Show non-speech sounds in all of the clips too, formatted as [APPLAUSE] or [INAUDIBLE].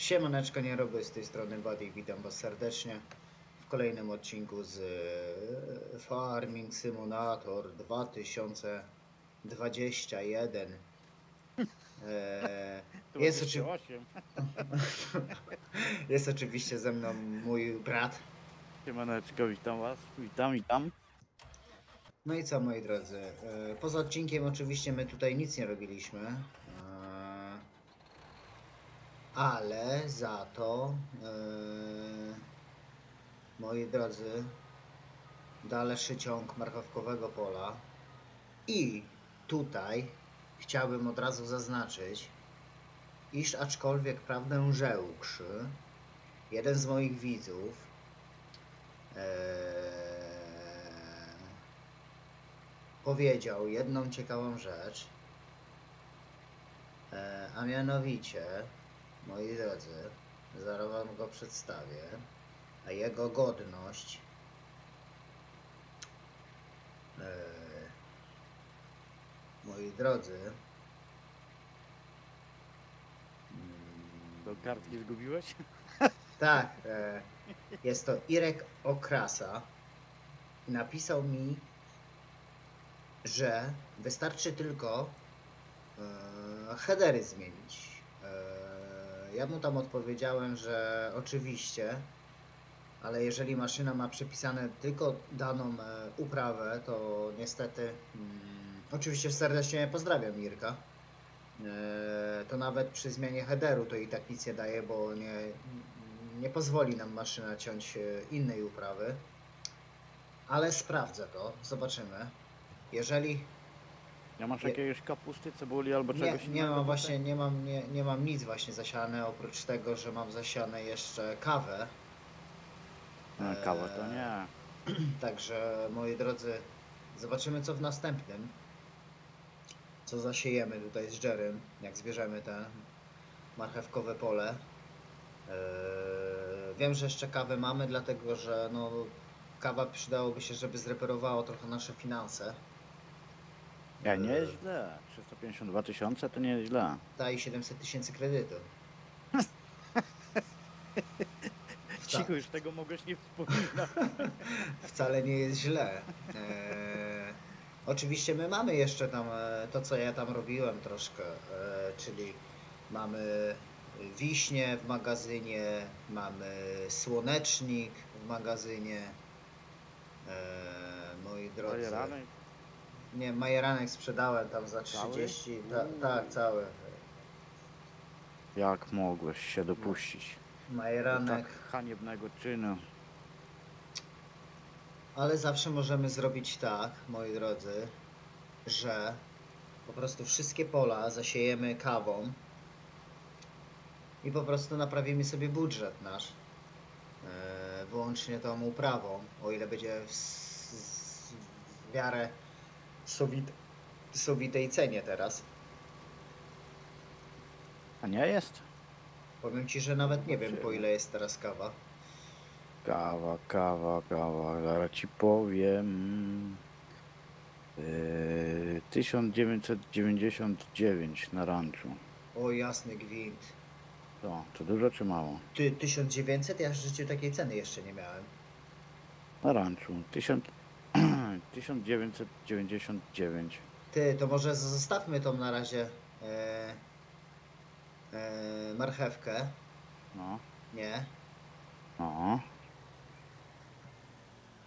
Siemaneczko, nie robię z tej strony Buddy, witam was serdecznie w kolejnym odcinku z e, Farming Simulator 2021. E, Tu [LAUGHS] Jest 28. [LAUGHS] jest oczywiście ze mną mój brat. Siemaneczko, witam was. Witam, witam. No i co moi drodzy, e, poza odcinkiem oczywiście my tutaj nic nie robiliśmy, ale za to, e, moi drodzy, dalszy ciąg marchewkowego pola. I tutaj chciałbym od razu zaznaczyć, iż aczkolwiek prawdę rzełkszy, jeden z moich widzów e, powiedział jedną ciekawą rzecz, e, a mianowicie, moi drodzy, zaraz wam go przedstawię, a jego godność e, moi drodzy Do kartki zgubiłeś? [LAUGHS] tak, e, jest to Irek Okrasa. Napisał mi, że wystarczy tylko e, headery zmienić. E, ja mu tam odpowiedziałem, że oczywiście, ale jeżeli maszyna ma przepisane tylko daną e, uprawę, to niestety, mm, oczywiście serdecznie pozdrawiam Irka. E, to nawet przy zmianie headeru to i tak nic nie daje, bo nie, nie pozwoli nam maszyna ciąć e, innej uprawy. Ale sprawdzę to, zobaczymy. Jeżeli Nie masz Nie. jakiegoś kapusty, cebuli albo nie, czegoś nie innego mam tutaj? właśnie, nie mam, nie, nie mam nic właśnie zasiane, oprócz tego, że mam zasiane jeszcze kawę. No, kawę to nie. [CLEARS THROAT] Także moi drodzy, zobaczymy co w następnym. Co zasiejemy tutaj z Jerem, jak zbierzemy te marchewkowe pole. Eee, wiem, że jeszcze kawę mamy, dlatego że no, kawa przydałoby się, żeby zreperowało trochę nasze finanse. Ja nie jest źle. 352 tysiące to nie jest źle. Daj 700 tysięcy kredytu. [LAUGHS] Cicho, już tego mogłeś nie wspominać. [LAUGHS] wcale nie jest źle. Eee, oczywiście my mamy jeszcze tam e, to, co ja tam robiłem troszkę, e, czyli mamy wiśnie w magazynie, mamy słonecznik w magazynie. E, moi drodzy. Majeranek. Nie, majeranek sprzedałem tam za Cały? 30. Ta, tak, cały. Jak mogłeś się dopuścić do Majeranek. tak haniebnego czynu? Ale zawsze możemy zrobić tak, moi drodzy, że po prostu wszystkie pola zasiejemy kawą i po prostu naprawimy sobie budżet nasz. E, wyłącznie tą uprawą, o ile będzie w, s- w miarę sowit, sowitej cenie teraz. A nie jest? Powiem Ci, że nawet nie wiem po ile jest teraz kawa. Kawa, kawa, kawa, zaraz ci powiem. Yy, 1999 na ranczu. O jasny gwint. To, to dużo czy mało? Ty 1900? Ja w życiu takiej ceny jeszcze nie miałem. Na ranczu. 1000, 1999. Ty, to może zostawmy tą na razie e, e, marchewkę, No, nie? no.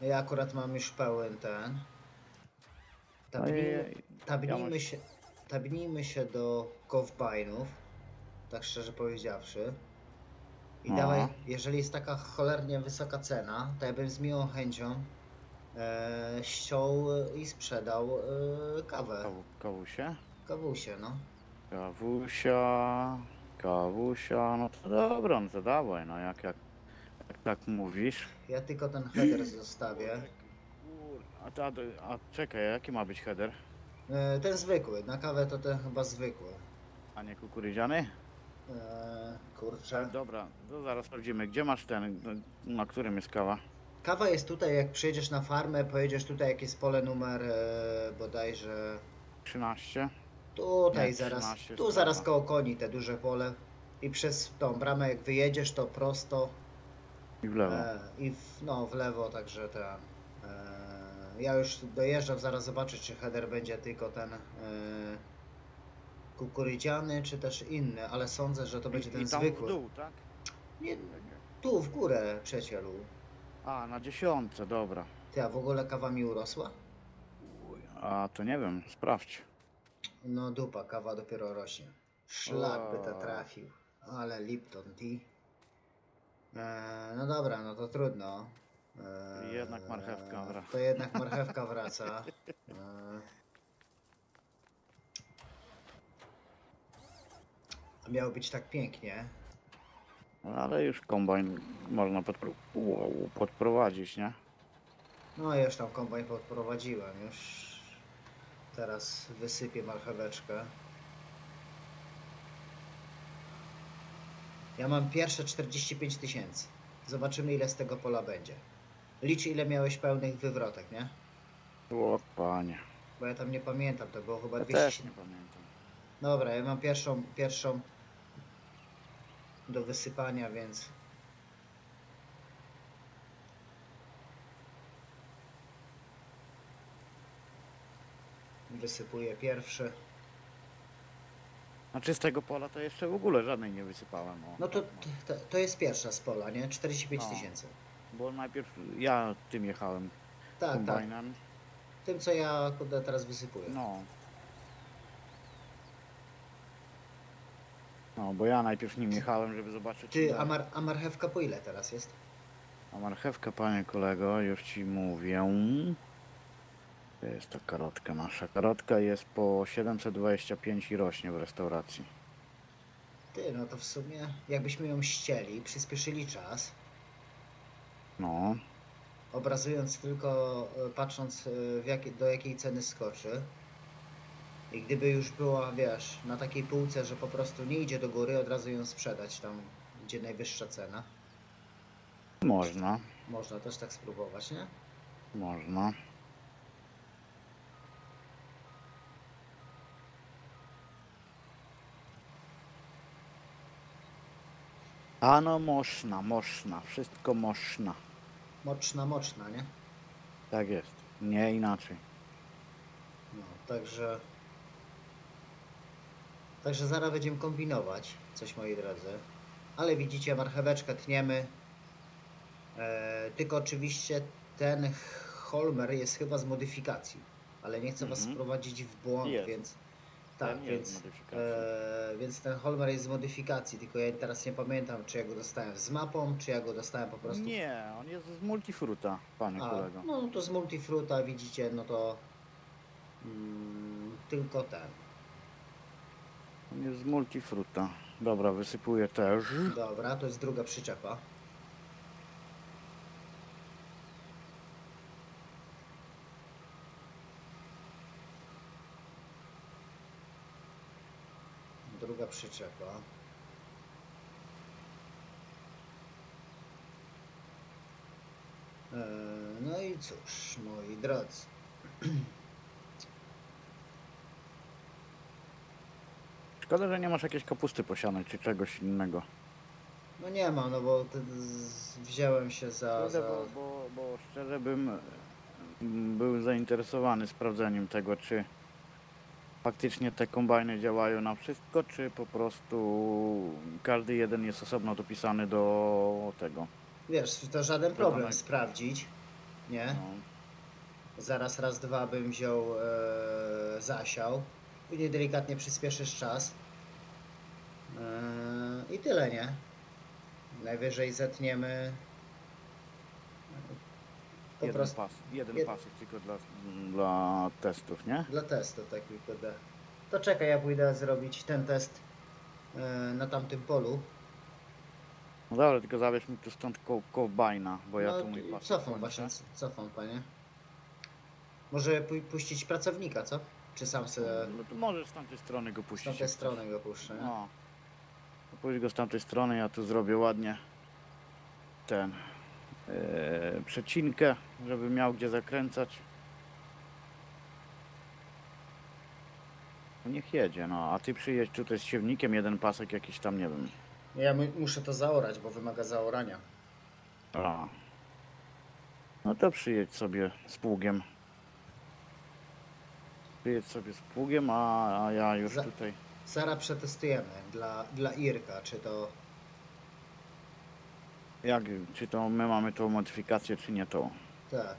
Ja akurat mam już pełen ten. Tabnijmy, tabnijmy, się, tabnijmy się do Combinów, tak szczerze powiedziawszy. I No. dawaj, jeżeli jest taka cholernie wysoka cena, to ja bym z miłą chęcią e, ściął i sprzedał e, kawę. Kawu, kawusie? Kawusie, no. Kawusia, kawusia, no to dobra, no to dawaj, no jak, jak, jak tak mówisz. Ja tylko ten header zostawię. A, a, a czekaj, jaki ma być header? E, ten zwykły, na kawę to ten chyba zwykły. A nie kukurydziany? E, kurczę. Dobra, to zaraz sprawdzimy. Gdzie masz ten, na którym jest kawa? Kawa jest tutaj, jak przyjedziesz na farmę, pojedziesz tutaj, jak jest pole numer e, bodajże 13? tutaj Nie, zaraz, 13 tu zaraz koło koni te duże pole. i przez tą bramę jak wyjedziesz to prosto I w lewo. e, i w, no, w lewo, także ten. E, ja już dojeżdżam, zaraz zobaczę czy header będzie tylko ten e, kukurydziany, czy też inny, ale sądzę, że to będzie I, ten i tam zwykły. w dół, tak? Nie, tu w górę, przyjacielu. A, na dziesiątce, dobra. Ty, a w ogóle kawa mi urosła? A to nie wiem, sprawdź. No dupa, kawa dopiero rośnie. Szlak by to trafił. Ale Lipton Tea. E, no dobra, no to trudno. E, Jednak marchewka wraca. To jednak marchewka wraca. E, miało być tak pięknie. No, Ale już kombajn można podpro- u- podprowadzić, nie? No już tam kombajn podprowadziłem. Już teraz wysypię marcheweczkę. Ja mam pierwsze 45 tysięcy. Zobaczymy ile z tego pola będzie. Licz ile miałeś pełnych wywrotek, nie? O panie. Bo ja tam nie pamiętam, to było chyba Ja 200. też nie pamiętam. Dobra, ja mam pierwszą, pierwszą do wysypania, więc wysypuję pierwszy. Znaczy z tego pola to jeszcze w ogóle żadnej nie wysypałem. O, No to, to, to jest pierwsza z pola, nie? 45 No. tysięcy. Bo najpierw ja tym jechałem Tak, tak. Tym co ja kurde teraz wysypuję. No. No, bo ja najpierw nim jechałem, żeby zobaczyć. Ty, ile- a, mar, a marchewka po ile teraz jest? A marchewka, panie kolego, już ci mówię. To jest ta karotka nasza. Karotka jest po 725 i rośnie w restauracji. Ty, no to w sumie jakbyśmy ją ścieli, przyspieszyli czas, No, obrazując tylko, e, patrząc e, do jakiej ceny skoczy. I gdyby już była, wiesz, na takiej półce, że po prostu nie idzie do góry, od razu ją sprzedać tam, gdzie najwyższa cena. można, Można też tak spróbować, nie? można. A no można, można, wszystko można. Moczna, moczna, nie? Tak jest, nie inaczej. No, także... Także zaraz będziemy kombinować coś, moi drodzy. Ale widzicie, marcheweczkę tniemy. E, tylko oczywiście ten Holmer jest chyba z modyfikacji. Ale nie chcę was Mhm. wprowadzić w błąd, Jest. więc... Tak, Ten więc, e, więc ten Holmer jest z modyfikacji, tylko ja teraz nie pamiętam, czy ja go dostałem z mapą, czy ja go dostałem po prostu... Nie, on jest z multifruta, panie A, kolego. no to z Multifruta widzicie, no to mm, tylko ten. Jest z multifruta. Dobra, wysypuję też. Dobra, to jest druga przyczepa. Druga przyczepa. E, No i cóż, moi drodzy. [CLEARS THROAT] Szkoda, że nie masz jakiejś kapusty posianej czy czegoś innego. No nie mam, no bo te, z, wziąłem się za, Szkoda, za... bo, bo, bo szczerze bym mm, był zainteresowany sprawdzeniem tego, czy faktycznie te kombajny działają na wszystko, czy po prostu każdy jeden jest osobno dopisany do tego. Wiesz, to żaden problem sprawdzić, nie? No. Zaraz raz, dwa bym wziął, e, zasiał. Później delikatnie przyspieszysz czas. E, I tyle, nie? Najwyżej zetniemy. Po jeden prostu pas, jeden jed- pasek tylko dla, dla testów, nie? dla testu taki kurde. To czekaj, ja pójdę zrobić ten test e, na tamtym polu. No dobra, tylko zabierz mi tu stąd ko kombajna, bo ja no, tu mój i pasek cofam właśnie, cofam panie. Może pu- puścić pracownika, co? Czy sam sobie No to możesz z tamtej strony go z puścić. tamtej strony go puszczę, nie? No. Pójdź go z tamtej strony, ja tu zrobię ładnie ten yy, przecinkę, żeby miał gdzie zakręcać. No Niech jedzie, no, a ty przyjedź tutaj z siewnikiem, jeden pasek jakiś tam, nie wiem, Ja mu- muszę to zaorać, bo wymaga zaorania. A. No to przyjedź sobie z pługiem. Przyjedź sobie z pługiem, a, a ja już Za- tutaj. Zaraz przetestujemy dla, dla Irka, czy to... Jak, czy to my mamy tą modyfikację, czy nie tą? Tak.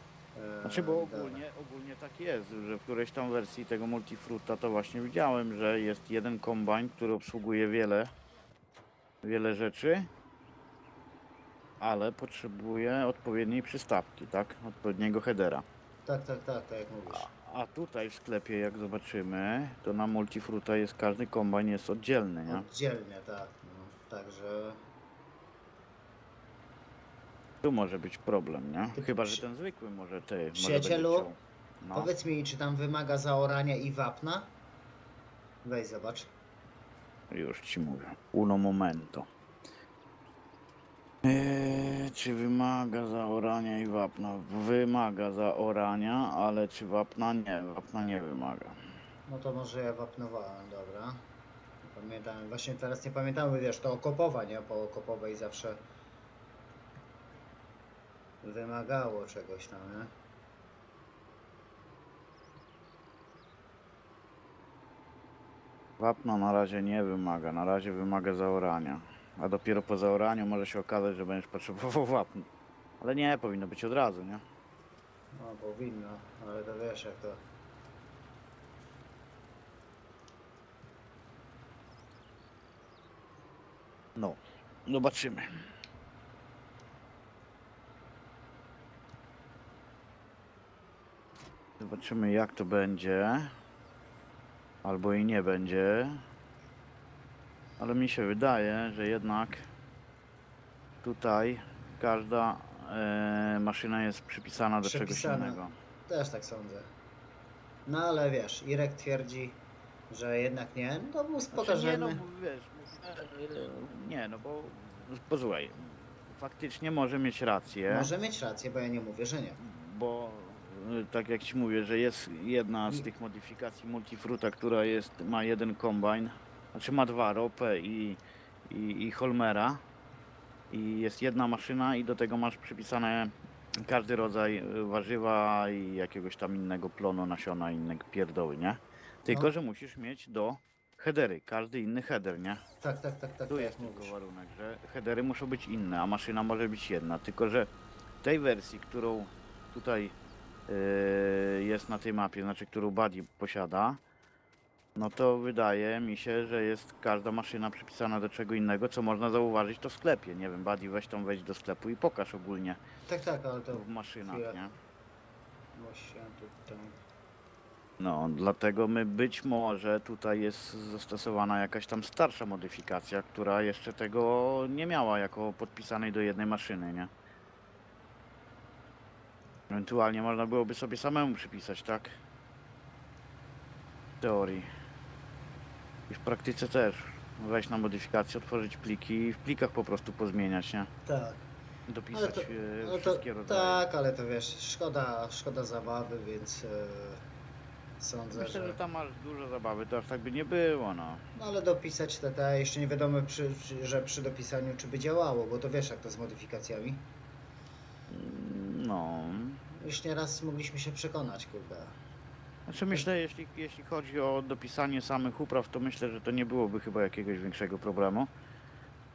e, Znaczy, bo dobra. ogólnie, ogólnie tak jest, że w którejś tam wersji tego Multifruta to właśnie widziałem, że jest jeden kombajn, który obsługuje wiele, wiele rzeczy, ale potrzebuje odpowiedniej przystawki, tak? Odpowiedniego headera. Tak, tak, tak, tak jak mówisz. A, tutaj w sklepie, jak zobaczymy, to na Multifruta jest każdy kombajn jest oddzielny, nie? Oddzielnie, tak. No. Także Tu może być problem, nie? Chyba, że ten zwykły może ty. może Przyjacielu, chciał. No. powiedz mi, czy tam wymaga zaorania i wapna? Weź zobacz. Już ci mówię. Uno momento. Eee, czy wymaga zaorania i wapna? Wymaga zaorania, ale czy wapna? Nie, wapna nie wymaga. No to może ja wapnowałem, dobra. Pamiętam, właśnie teraz nie pamiętam, bo wiesz, to okopowa, nie? Po okopowej zawsze wymagało czegoś tam, nie? Wapna na razie nie wymaga, na razie wymaga zaorania. A dopiero po zaoraniu może się okazać, że będziesz potrzebował wapna. Ale nie, powinno być od razu, nie? No powinno, ale to wiesz jak to... No, zobaczymy. Zobaczymy jak to będzie. Albo i nie będzie. Ale mi się wydaje, że jednak tutaj każda e, maszyna jest przypisana do czegoś innego. Też tak sądzę. No ale wiesz, Irek twierdzi, że jednak nie, no to mu Znaczy, nie, no bo wiesz, e, nie, no bo posłuchaj, faktycznie może mieć rację. Może mieć rację, bo ja nie mówię, że nie. bo y, tak jak ci mówię, że jest jedna z tych modyfikacji Multifruta, która jest, ma jeden kombajn, znaczy ma dwa, Ropę i, i, i Holmera i jest jedna maszyna i do tego masz przypisane każdy rodzaj y, warzywa i jakiegoś tam innego plonu, nasiona, innego pierdoły, nie? Tylko, No. że musisz mieć do headery, każdy inny header, nie? Tak, tak, tak, tak, Tu tak jest jak tylko mówisz. warunek, że headery muszą być inne, a maszyna może być jedna. Tylko, że w tej wersji, którą tutaj yy, jest na tej mapie, znaczy którą Buddy posiada, no to wydaje mi się, że jest każda maszyna przypisana do czego innego, co można zauważyć to w sklepie. Nie wiem, Buddy weź tam wejdź do sklepu i pokaż ogólnie Tak, tak, ale to w maszynach, chwilę. nie? właśnie tutaj... No, dlatego my być może tutaj jest zastosowana jakaś tam starsza modyfikacja, która jeszcze tego nie miała jako podpisanej do jednej maszyny, nie? Ewentualnie można byłoby sobie samemu przypisać, tak? W teorii. I w praktyce też. Wejść na modyfikację, otworzyć pliki i w plikach po prostu pozmieniać, nie? Tak, Dopisać to- e, no to, wszystkie rodzaje. tak, ale to wiesz, szkoda, szkoda zabawy, więc e, sądzę, Myślę, że... że tam masz dużo zabawy, to aż tak by nie było, no. No ale dopisać te, te jeszcze nie wiadomo, przy, przy, że przy dopisaniu czy by działało, bo to wiesz jak to z modyfikacjami. No. Już nieraz mogliśmy się przekonać, kurde. Znaczy myślę, jeśli, jeśli chodzi o dopisanie samych upraw, to myślę, że to nie byłoby chyba jakiegoś większego problemu.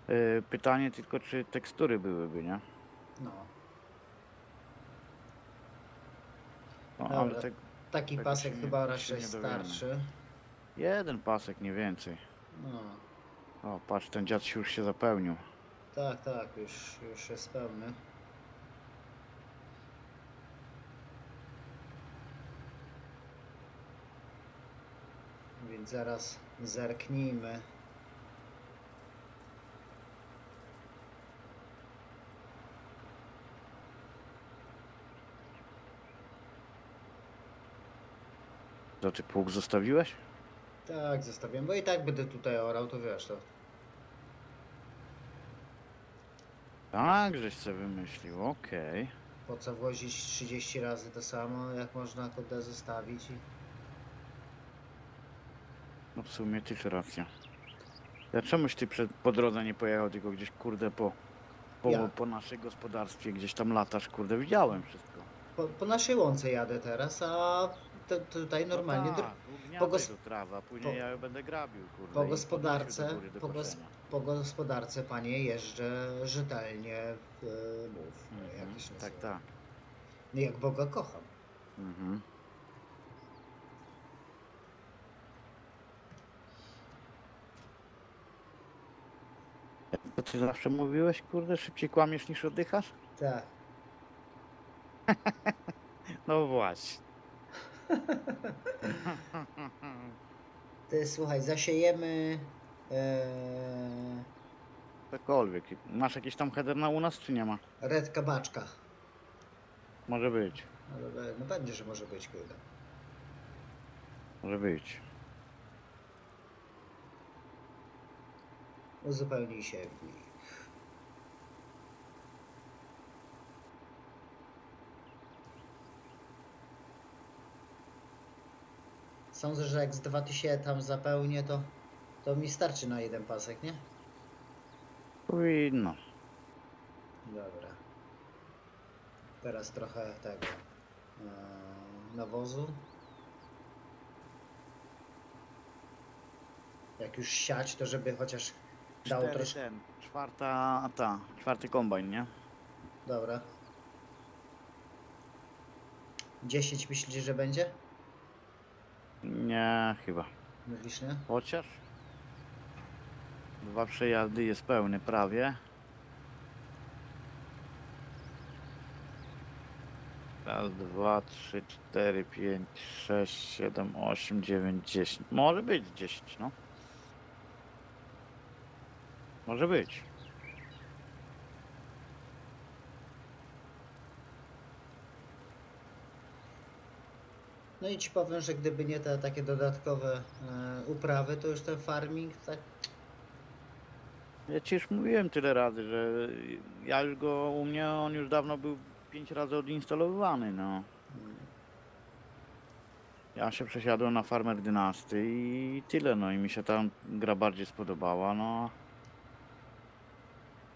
Yy, Pytanie tylko, czy tekstury byłyby, nie? No, No, Dobra. ale tak taki Tego pasek się nie- chyba się raczej nie dowiemy. starszy. jeden pasek, nie więcej. No, O, patrz, ten dziad się już się zapełnił. tak, tak, już, już jest pełny. Więc zaraz zerknijmy. To ty pług zostawiłeś? Tak, zostawiam, bo i tak będę tutaj orał, to wiesz, to Tak, żeś sobie wymyślił, okej. po co wozić 30 razy to samo, jak można kurde zostawić i... No w sumie też racja. Ja czemuś ty przed, po drodze nie pojechał, tylko gdzieś kurde po, po, Ja. po naszej gospodarstwie gdzieś tam latasz, kurde, widziałem wszystko. Po, po naszej łące jadę teraz, a te, tutaj normalnie no tak, po gos- do trawy, a później po- ja ją będę grabił, kurde. po i gospodarce- podnosił do góry do po gos- koszenia. po gospodarce, panie, jeżdżę rzetelnie w e, mów. Mhm, Jak to się Tak, nazywa? tak. Nie, Jak Boga kocham. Mhm. To ty zawsze mówiłeś, kurde, szybciej kłamiesz niż oddychasz? Tak. [LAUGHS] No właśnie. Ty słuchaj, zasiejemy. E, Cokolwiek. Masz jakiś tam header na u nas, czy nie ma? red kabaczka. Może być. Ale no będzie, że może być kurde. Może być. Uzupełnij się. Sądzę, że jak z 2000 tam zapełnię, to, to mi starczy na jeden pasek, nie? Powinno. Dobra. Teraz trochę tego e, nawozu. Jak już siać, to żeby chociaż dało Cztery troszkę. ten. Czwarta, ta. Czwarty kombajn, nie? Dobra. 10 myślisz, że będzie? Nie, chyba. Mówisz, nie? Chociaż. Dwa przejazdy jest pełny prawie. Raz, dwa, trzy, cztery, pięć, sześć, siedem, osiem, dziewięć, dziesięć. Może być dziesięć, no. Może być. No i ci powiem, że gdyby nie te takie dodatkowe e, uprawy, to już ten farming tak. Ja ci już mówiłem tyle razy, że ja już go u mnie, on już dawno był pięć razy odinstalowany, no. Ja się przesiadłem na Farmer Dynasty i tyle, no i mi się ta gra bardziej spodobała, no.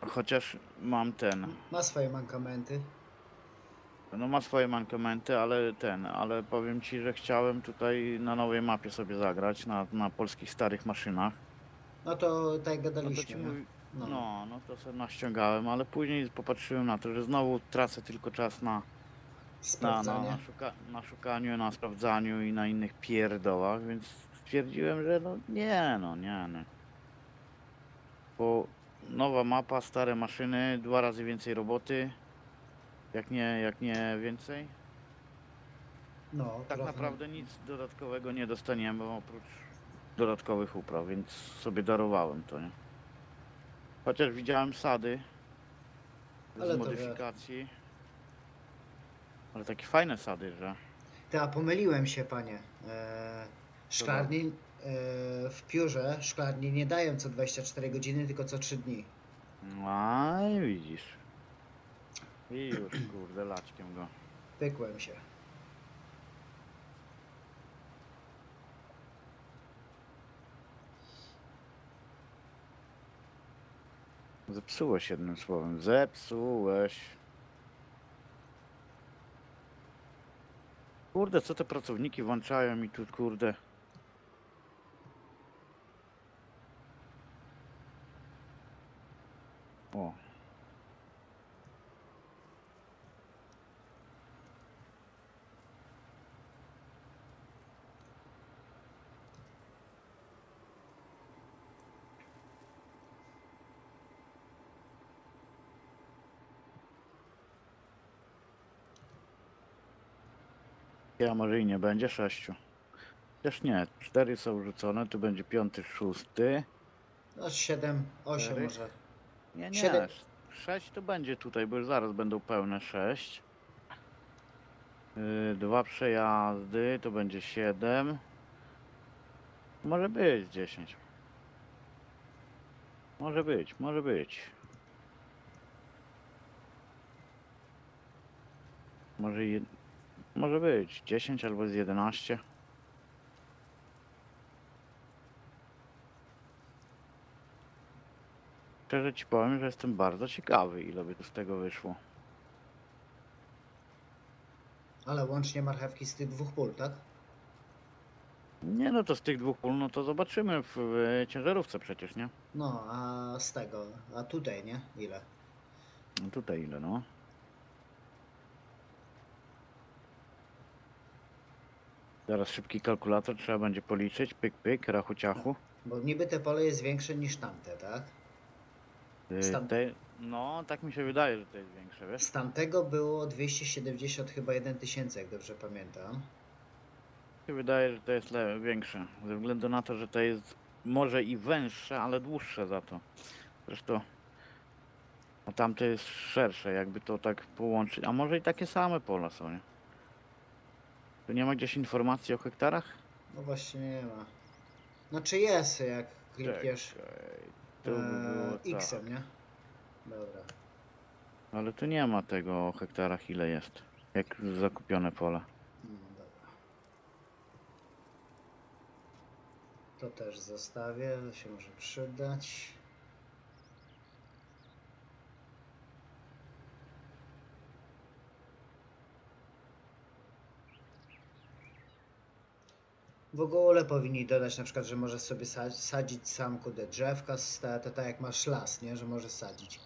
Chociaż mam ten, Ma swoje mankamenty. no ma swoje mankamenty, ale ten, ale powiem ci, że chciałem tutaj na nowej mapie sobie zagrać, na, na polskich starych maszynach. No to tak No gadaliśmy. nie? mówi, No. no, no to sobie naściągałem, ale później popatrzyłem na to, że znowu tracę tylko czas na, na, na, na, szuka, na szukaniu, na sprawdzaniu i na innych pierdołach, więc stwierdziłem, że no nie, no nie, no. Bo nowa mapa, stare maszyny, dwa razy więcej roboty, jak nie, jak nie więcej. No, Tak naprawdę nic dodatkowego nie dostaniemy oprócz dodatkowych upraw, więc sobie darowałem to, nie? Chociaż widziałem sady Ale z modyfikacji. Ale takie fajne sady, że Ty, a pomyliłem się, panie. E, szklarni w piórze szklarni nie dają co 24 godziny, tylko co 3 dni. A i widzisz. I już [CLEARS THROAT] kurde laczkiem go. Pykłem się. Zepsułeś jednym słowem. Zepsułeś. Kurde, co te pracowniki włączają mi tu kurde. O. Ja może i nie będzie sześciu. Też nie, cztery są rzucone, tu będzie piąty, szósty. No 7, 8 Cztery? może. Nie, nie, Siedem. sz- sześć to będzie tutaj, bo już zaraz będą pełne sześć. Yy, dwa przejazdy, to będzie siedem. Może być dziesięć. Może być, może być. Może, może być 10 albo z 11. Szczerze ci powiem, że jestem bardzo ciekawy, ile by tu z tego wyszło. Ale łącznie marchewki z tych dwóch pól, tak? Nie no to z tych dwóch pól, no to zobaczymy w, w ciężarówce przecież, nie? No, a z tego, a tutaj, nie? Ile? No tutaj ile, no? Zaraz szybki kalkulator trzeba będzie policzyć, pyk pyk, rachu ciachu. Bo niby te pole jest większe niż tamte, tak? Stan- te, no, tak mi się wydaje, że to jest większe, wiesz? Z tamtego było 270 chyba 1 tysięcy, jak dobrze pamiętam. Mi się wydaje, że to jest le- większe. Ze względu na to, że to jest może i węższe, ale dłuższe za to. Zresztą a tamte jest szersze, jakby to tak połączyć. A może i takie same pola są, nie? Tu nie ma gdzieś informacji o hektarach? No właśnie nie ma. No czy jest, jak klikniesz Czekaj, To by było e, X-em, tak. nie? Dobra. Ale tu nie ma tego o hektarach ile jest. Jak zakupione pola. No dobra. To też zostawię, to się może przydać. W ogóle powinni dodać na przykład, że możesz sobie sa- sadzić sam kudę drzewka, to tak jak masz las, nie? Że możesz sadzić.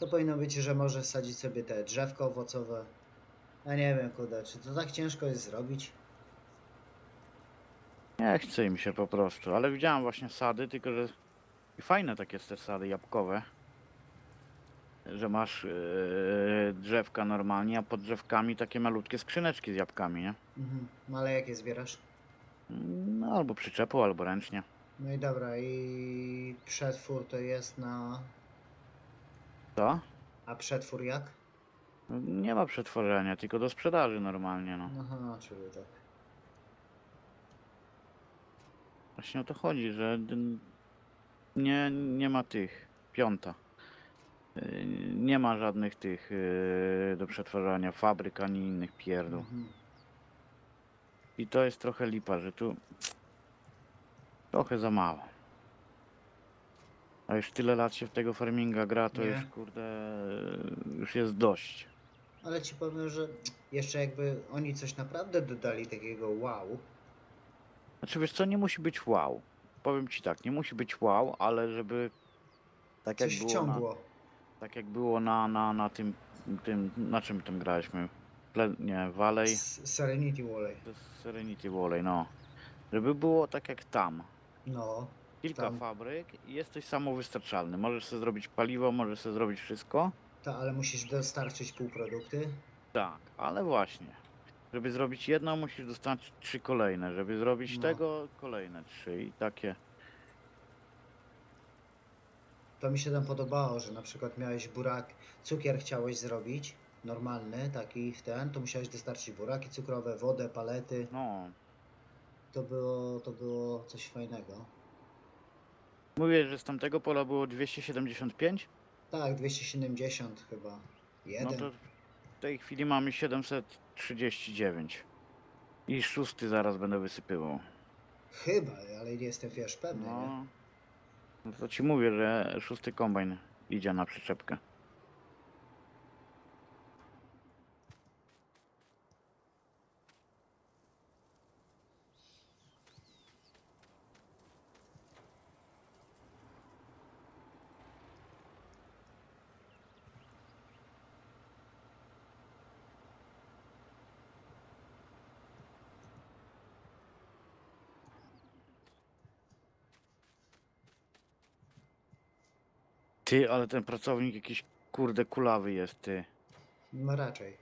To powinno być, że możesz sadzić sobie te drzewka owocowe. Ja nie wiem, kudę, czy to tak ciężko jest zrobić? Nie chce im się po prostu, ale widziałem właśnie sady, tylko że i fajne takie te sady jabłkowe. Że masz yy, drzewka normalnie, a pod drzewkami takie malutkie skrzyneczki z jabłkami, nie? Mhm. No ale jakie zbierasz? No albo przyczepą, albo ręcznie. No i dobra, i przetwór to jest na... Co? A przetwór jak? Nie ma przetworzenia, tylko do sprzedaży normalnie, no. Aha, czyli tak. Właśnie o to chodzi, że nie, nie ma tych, piąta. Yy, Nie ma żadnych tych yy, do przetwarzania fabryk ani innych pierdół. Mhm. I to jest trochę lipa, że tu trochę za mało. A już tyle lat się w tego farminga gra, to Nie. już kurde, już jest dość. Ale ci powiem, że jeszcze jakby oni coś naprawdę dodali takiego wow. Znaczy wiesz co, nie musi być wow. Powiem ci tak, nie musi być wow, ale żeby tak jak Coś było na, wciągło. tak jak było na, na, na tym, tym, na czym tam graliśmy? Ple, nie, Valley, Serenity Valley. Serenity Valley, no. Żeby było tak jak tam. No, Kilka Tam. fabryk i jesteś samowystarczalny. Możesz sobie zrobić paliwo, możesz sobie zrobić wszystko. to ale musisz dostarczyć półprodukty. Tak, ale właśnie. Żeby zrobić jedno, musisz dostać trzy kolejne. Żeby zrobić No. tego, kolejne trzy i takie. To mi się tam podobało, że na przykład miałeś burak, cukier chciałeś zrobić, normalny, taki w ten, to musiałeś dostarczyć buraki cukrowe, wodę, palety. No. To było, to było coś fajnego. Mówię, że z tamtego pola było 275. Tak, 270 chyba. Jeden. No to w tej chwili mamy 739. I szósty zaraz będę wysypywał. Chyba, ale nie jestem wiesz pewny, nie? No. no to ci mówię, że szósty kombajn idzie na przyczepkę. Ty, ale ten pracownik jakiś kurde kulawy jest, ty. No raczej.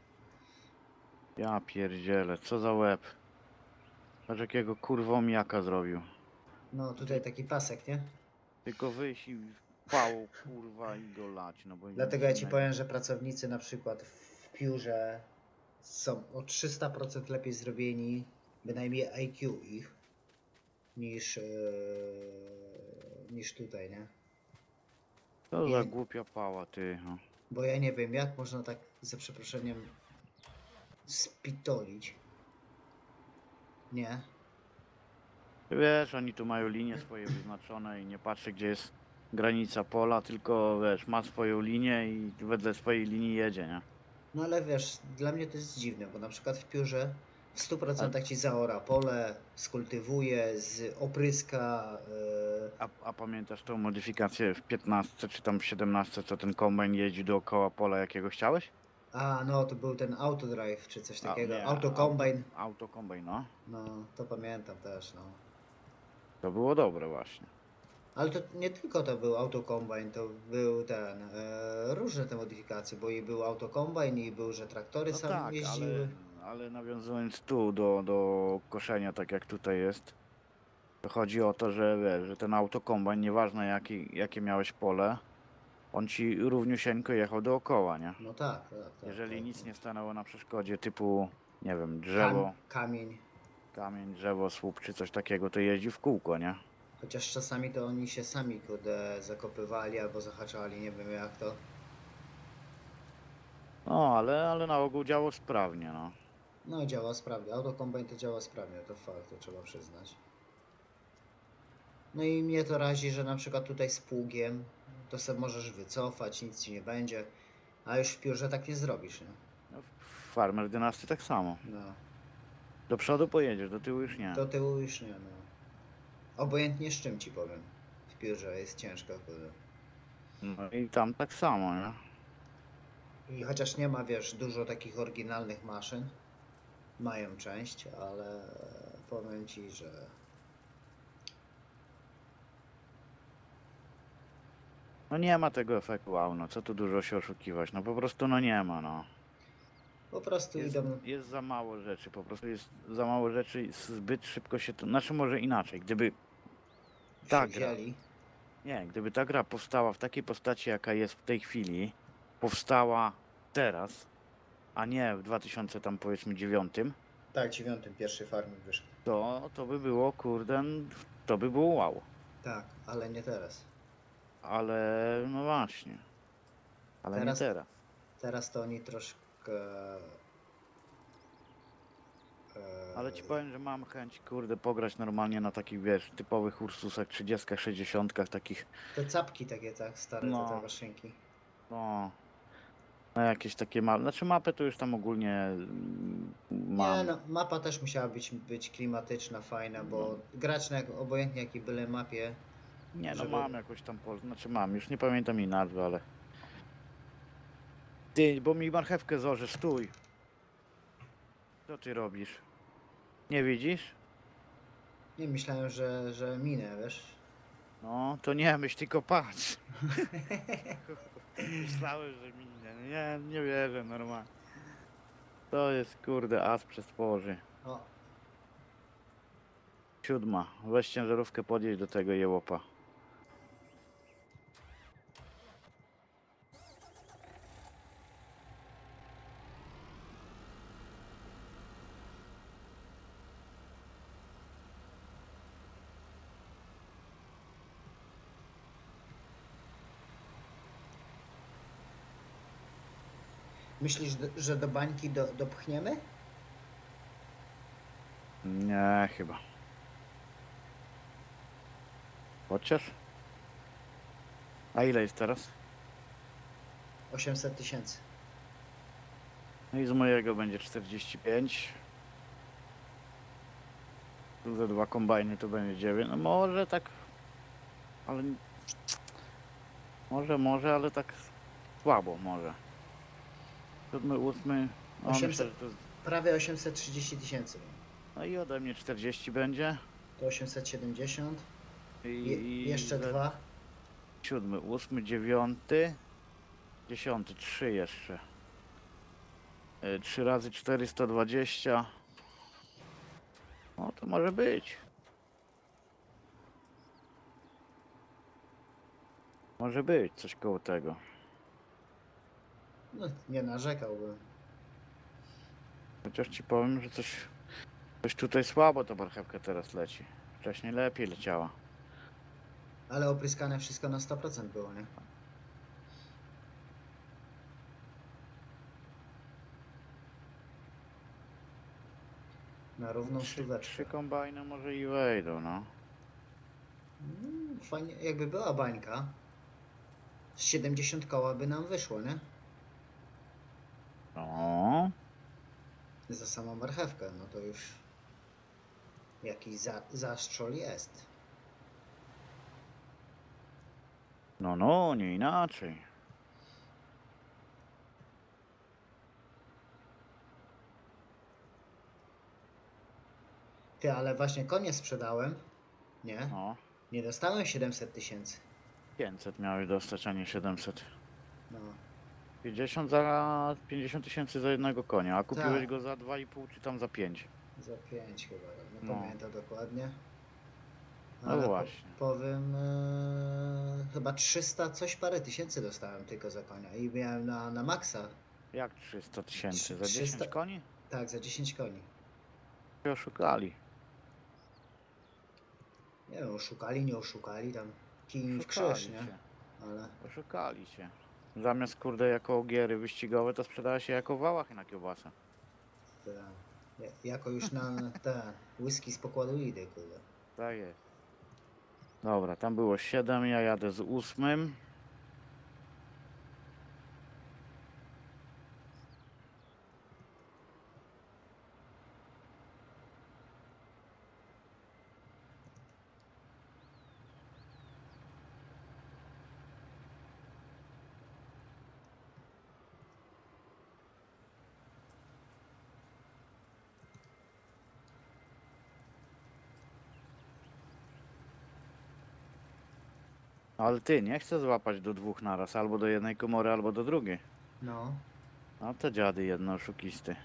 Ja pierdzielę, co za łeb. Patrz jakiego kurwa miaka zrobił. No tutaj taki pasek, nie? Tylko wyjść i kurwa i go lać, no bo Dlatego ja ci powiem, że pracownicy na przykład w piórze są o 300% lepiej zrobieni, bynajmniej IQ ich, niż, yy, niż tutaj, nie? Co za nie. głupia pała, ty. No. Bo ja nie wiem, jak można tak, za przeproszeniem, spitolić. Nie? Ty Wiesz, oni tu mają linie swoje wyznaczone i nie patrzę gdzie jest granica pola, tylko wiesz, ma swoją linię i wedle swojej linii jedzie, nie? No ale wiesz, dla mnie to jest dziwne, bo na przykład w piórze w 100% ci zaora pole, skultywuje, z opryska. Yy, A, a pamiętasz tą modyfikację w 15 czy tam w 17, co ten kombajn jeździ dookoła pola jakiego chciałeś? a no, to był ten autodrive czy coś A, takiego. nie, Auto combine. Auto, auto kombajn, no. No, to pamiętam też, no. To było dobre właśnie. Ale to nie tylko to był autokombine, to był ten, e, różne te modyfikacje, bo i był autokombine i był, że traktory No sam tak, jeździły. ale, ale nawiązując tu do, do koszenia, tak jak tutaj jest, to chodzi o to, że wiesz, że ten autokombajn, nieważne jaki, jakie miałeś pole, on ci równiusieńko jechał dookoła, nie? No tak, tak, tak. Jeżeli tak, nic tak. nie stanęło na przeszkodzie typu, nie wiem, drzewo, Kam, kamień. kamień, drzewo, słup czy coś takiego, to jeździ w kółko, nie? Chociaż czasami to oni się sami kurde zakopywali albo zahaczali, nie wiem jak to. No, ale, ale na ogół działo sprawnie, no. No działa sprawnie. Autokombine to działa sprawnie, to fakt, to trzeba przyznać. No i mnie to razi, że na przykład tutaj z pługiem to sobie możesz wycofać, nic ci nie będzie, a już w piórze tak nie zrobisz, nie? no w Farmer Dynasty tak samo. No. Do przodu pojedziesz, do tyłu już nie. Do tyłu już nie, no. Obojętnie z czym ci powiem. W piórze jest ciężko, kurde. No i tam tak samo, nie? I chociaż nie ma, wiesz, dużo takich oryginalnych maszyn, mają część, ale powiem ci, że No nie ma tego efektu wow, no co tu dużo się oszukiwać, no po prostu no nie ma, no. po prostu Jest, idą. jest za mało rzeczy, po prostu jest za mało rzeczy zbyt szybko się to, znaczy może inaczej, gdyby tak, gra. Nie, gdyby ta gra powstała w takiej postaci, jaka jest w tej chwili, powstała teraz, a nie w 2000 tam powiedzmy dziewiątym, Tak, dziewiątym pierwszy farming wyszedł. to to by było kurde, to by było wow. Tak, ale nie teraz. Ale no właśnie. Ale Teraz- nie teraz. Teraz to oni troszkę. e, Ale ci powiem, że mam chęć kurde pograć normalnie na takich wiesz, typowych Ursusach 30, 60, takich Te capki takie, tak, stare No. te, te maszynki. no na jakieś takie mapy. Znaczy mapy to już tam ogólnie mm, mam. Nie, no, mapa też musiała być, być klimatyczna, fajna, bo grać na obojętnie jakiej byle mapie. Nie no żeby- mam jakoś tam pol... Znaczy mam, już nie pamiętam jej nazwy, ale. Ty, bo mi marchewkę zorzy, stój. Co ty robisz? Nie widzisz? Nie myślałem, że, że minę, wiesz. No, to nie myśl, tylko patrz. [LAUGHS] Myślałem, że minie. Nie, nie wierzę normalnie. To jest kurde as przez tworzy. O, Siódma. Weź ciężarówkę podjedź do tego jełopa. Myślisz, że do bańki do, dopchniemy? Nie, chyba. Chociaż? A ile jest teraz? 800 tysięcy. No i z mojego będzie 45. Tu za dwa kombajny to będzie 9. No może tak. Ale. Może, może, ale tak słabo może. Siódmy, ósmy. No, 800. myślę, że to, Prawie 830 tysięcy. no i ode mnie 40 będzie. To 870. I, Je, jeszcze za- dwa. Siódmy, ósmy, dziewiąty, dziesiąty, trzy jeszcze. E, Trzy razy 420. No to może być. Może być coś koło tego. No, nie narzekałbym. Chociaż ci powiem, że coś, coś tutaj słabo ta marchewka teraz leci. Wcześniej lepiej leciała. Ale opryskane wszystko na 100% było, nie? Na równą Trzy, stóweczkę. trzy kombajny może i wejdą, no. Mm, fajnie, jakby była bańka, z 70 koła by nam wyszło, nie? No, Za samą marchewkę, no to już jakiś za, zastrzol jest. no, no, nie inaczej. Ty, ale właśnie konie sprzedałem, nie? No, Nie dostałem 700 tysięcy. 500 miałeś dostać, a nie 700. No, 50 za 50 tysięcy za jednego konia, a kupiłeś Tak. go za 2,5 czy tam za 5. za 5 chyba, nie No. pamiętam dokładnie. No Ale po- właśnie. powiem, e, chyba 300 coś parę tysięcy dostałem tylko za konia i miałem na, na maksa, Jak 300 tysięcy? Za 300 10 koni? tak, za 10 koni. Się oszukali. Nie wiem, oszukali, nie oszukali, tam kij w Oszukali krzyż, nie? cię. Ale Oszukali cię. Zamiast kurde jako giery wyścigowe, to sprzedała się jako wałachy na kiełbasę. ja- jako już na te whisky z pokładu idę, kurde. Tak jest. Dobra, tam było 7, ja jadę z ósmym. Ale ty, nie chcę złapać do dwóch naraz, albo do jednej komory, albo do drugiej. No, No te dziady jedno oszukisty.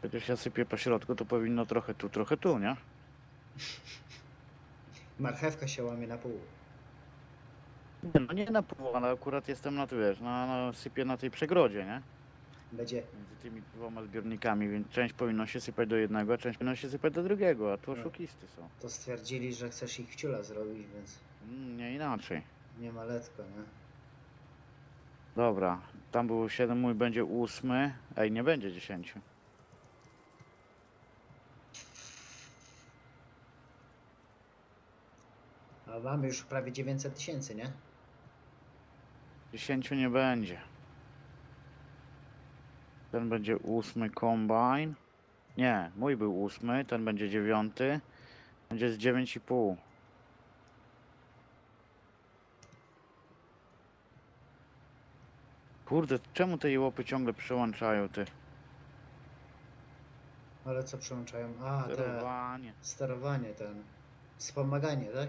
Przecież ja sypię po środku, to powinno trochę tu, trochę tu, nie? [LAUGHS] marchewka się łamie na pół. Nie, no nie na pół, ale akurat jestem na, tu, wiesz, na, na, sypię na tej przegrodzie, nie? Będzie, Między tymi dwoma zbiornikami, więc część powinno się sypać do jednego, a część powinno się sypać do drugiego, a tu Tak. oszukisty są. to stwierdzili, że chcesz ich wciula zrobić, więc Mm, nie inaczej. nie ma letko, nie? Dobra, tam było 7, mój będzie 8. Ej, nie będzie 10. A mamy już prawie 900 tysięcy, nie? 10 nie będzie. Ten będzie 8 kombine. Nie, mój był 8, ten będzie 9. Będzie z 9,5. Kurde, czemu te jełopy ciągle przełączają ty? Ale co przełączają? A, te Sterowanie. sterowanie, ten wspomaganie, tak?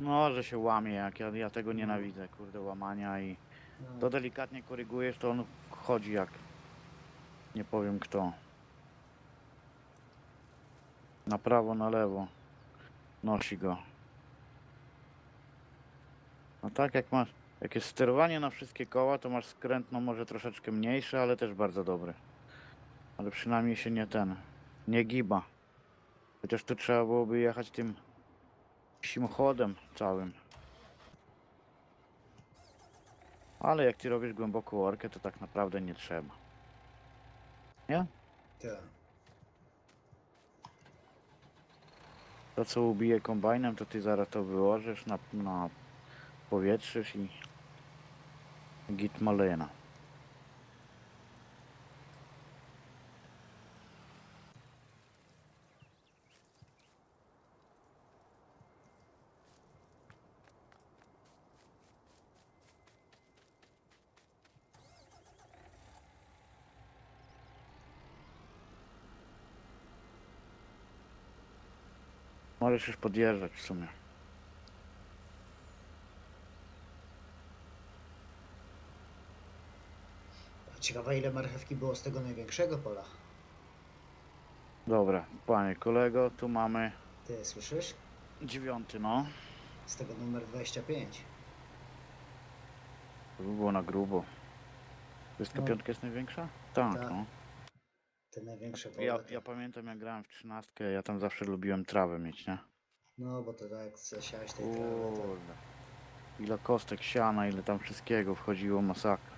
No, że się łamie jak ja, ja tego nienawidzę, kurde, łamania i No, to delikatnie korygujesz, to on chodzi jak nie powiem kto. Na prawo, na lewo. Nosi go. No tak jak masz, jak jest sterowanie na wszystkie koła, to masz skręt no może troszeczkę mniejszy, ale też bardzo dobry. Ale przynajmniej się nie ten, nie giba. Chociaż tu trzeba byłoby jechać tym samochodem całym. Ale jak ty robisz głęboką orkę, to tak naprawdę nie trzeba. Nie? tak. To co ubije kombajnem, to ty zaraz to wyłożysz na, na powietrzysz i git malena. Możesz już podjeżdżać w sumie. Ciekawe ile marchewki było z tego największego pola. Dobra, panie kolego, tu mamy Ty słyszysz? dziewiąty, no. Z tego numer 25. To by było na grubo. 25 jest największa? Tak, Tak. no. Te największe pola. Ja, ja pamiętam jak grałem w trzynastkę, ja tam zawsze lubiłem trawę mieć, nie? No bo to tak zasiałeś tej trawy, to... Kurde. Ile kostek siana, ile tam wszystkiego wchodziło, masakra.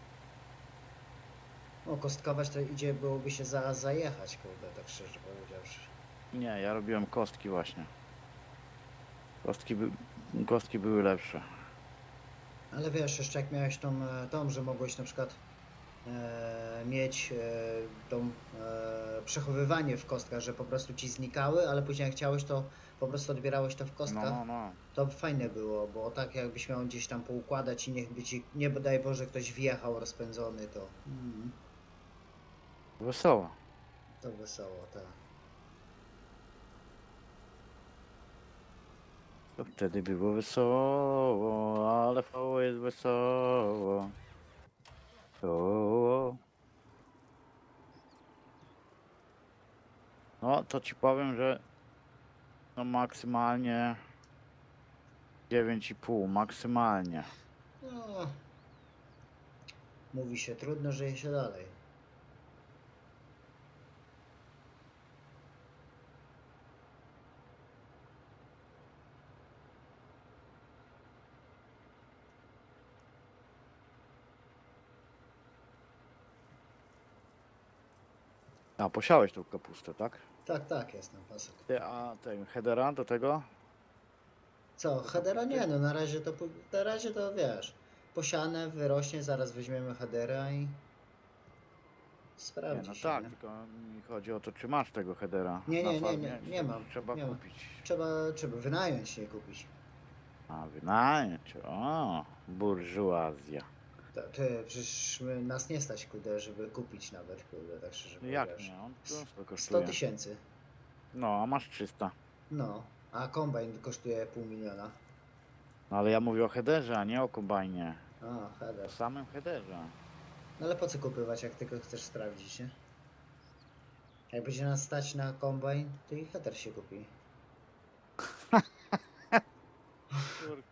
No kostkować to idzie byłoby się za, zajechać, kurde, tak szczerze powiedziawszy. Nie, ja robiłem kostki właśnie. Kostki, by, kostki były lepsze. Ale wiesz, jeszcze jak miałeś tą, e, tą że mogłeś na przykład e, mieć e, tą e, przechowywanie w kostkach, że po prostu ci znikały, ale później jak chciałeś, to po prostu odbierałeś to w No, kostkach. no, no. To fajne było, bo tak jakbyś miał gdzieś tam poukładać i niech by ci, nie daj Boże, ktoś wjechał rozpędzony, to mm, Wesoło. to wesoło, tak. To wtedy było wesoło, ale fało jest wesoło. O. No, to ci powiem, że no maksymalnie 9,5, maksymalnie. No, mówi się trudno, żyje się dalej. A, posiałeś tą kapustę, tak? Tak, tak, jest na pasek. Ty, a ten headera do tego? Co, headera nie, no na razie to, na razie to wiesz, posiane, wyrośnie, zaraz weźmiemy headera i Nie, sprawdzi no się, tak, nie? tylko mi chodzi o to, czy masz tego headera Nie, na nie, nie, farmie, nie, nie mam, Trzeba nie mam. kupić. Trzeba, trzeba wynająć, nie kupić. A, wynająć, o, burżuazja. To, ty, przecież my, nas nie stać, kurde, żeby kupić nawet, kurde, tak szczerze No jak nie, on to 100 kosztuje. tysięcy, No, a masz 300. no, a kombajn kosztuje pół miliona. No ale ja mówię o headerze, a nie o kombajnie. A, O header. samym headerze. No ale po co kupywać, jak tylko chcesz sprawdzić, nie? Jak będzie nas stać na kombajn, to i header się kupi. [LAUGHS]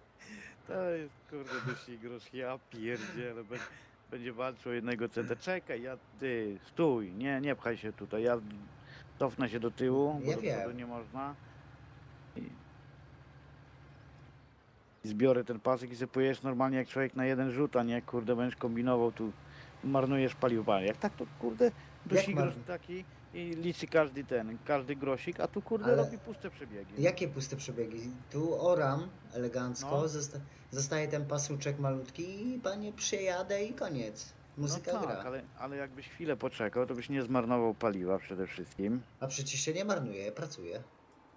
To jest kurde dusi grosz, ja pierdzielę. Będzie, będzie walczył o jednego centa. Czekaj, ja ty, stój, nie, nie pchaj się tutaj. Ja cofnę się do tyłu, bo Ja do wiem. przodu nie można. I... I zbiorę ten pasek i sobie pojedziesz normalnie jak człowiek na jeden rzut, a nie kurde będziesz kombinował tu, marnujesz paliwo. Jak tak to kurde dusi grosz taki i liczy każdy ten, każdy grosik, a tu kurde Ale- robi puste przebiegi. Jakie puste przebiegi? Tu oram elegancko, No. zosta zostaje ten pasuczek malutki i panie przejadę i koniec. Muzyka no tak, gra. Ale, ale jakbyś chwilę poczekał, to byś nie zmarnował paliwa przede wszystkim. A przecież się nie marnuje, pracuje.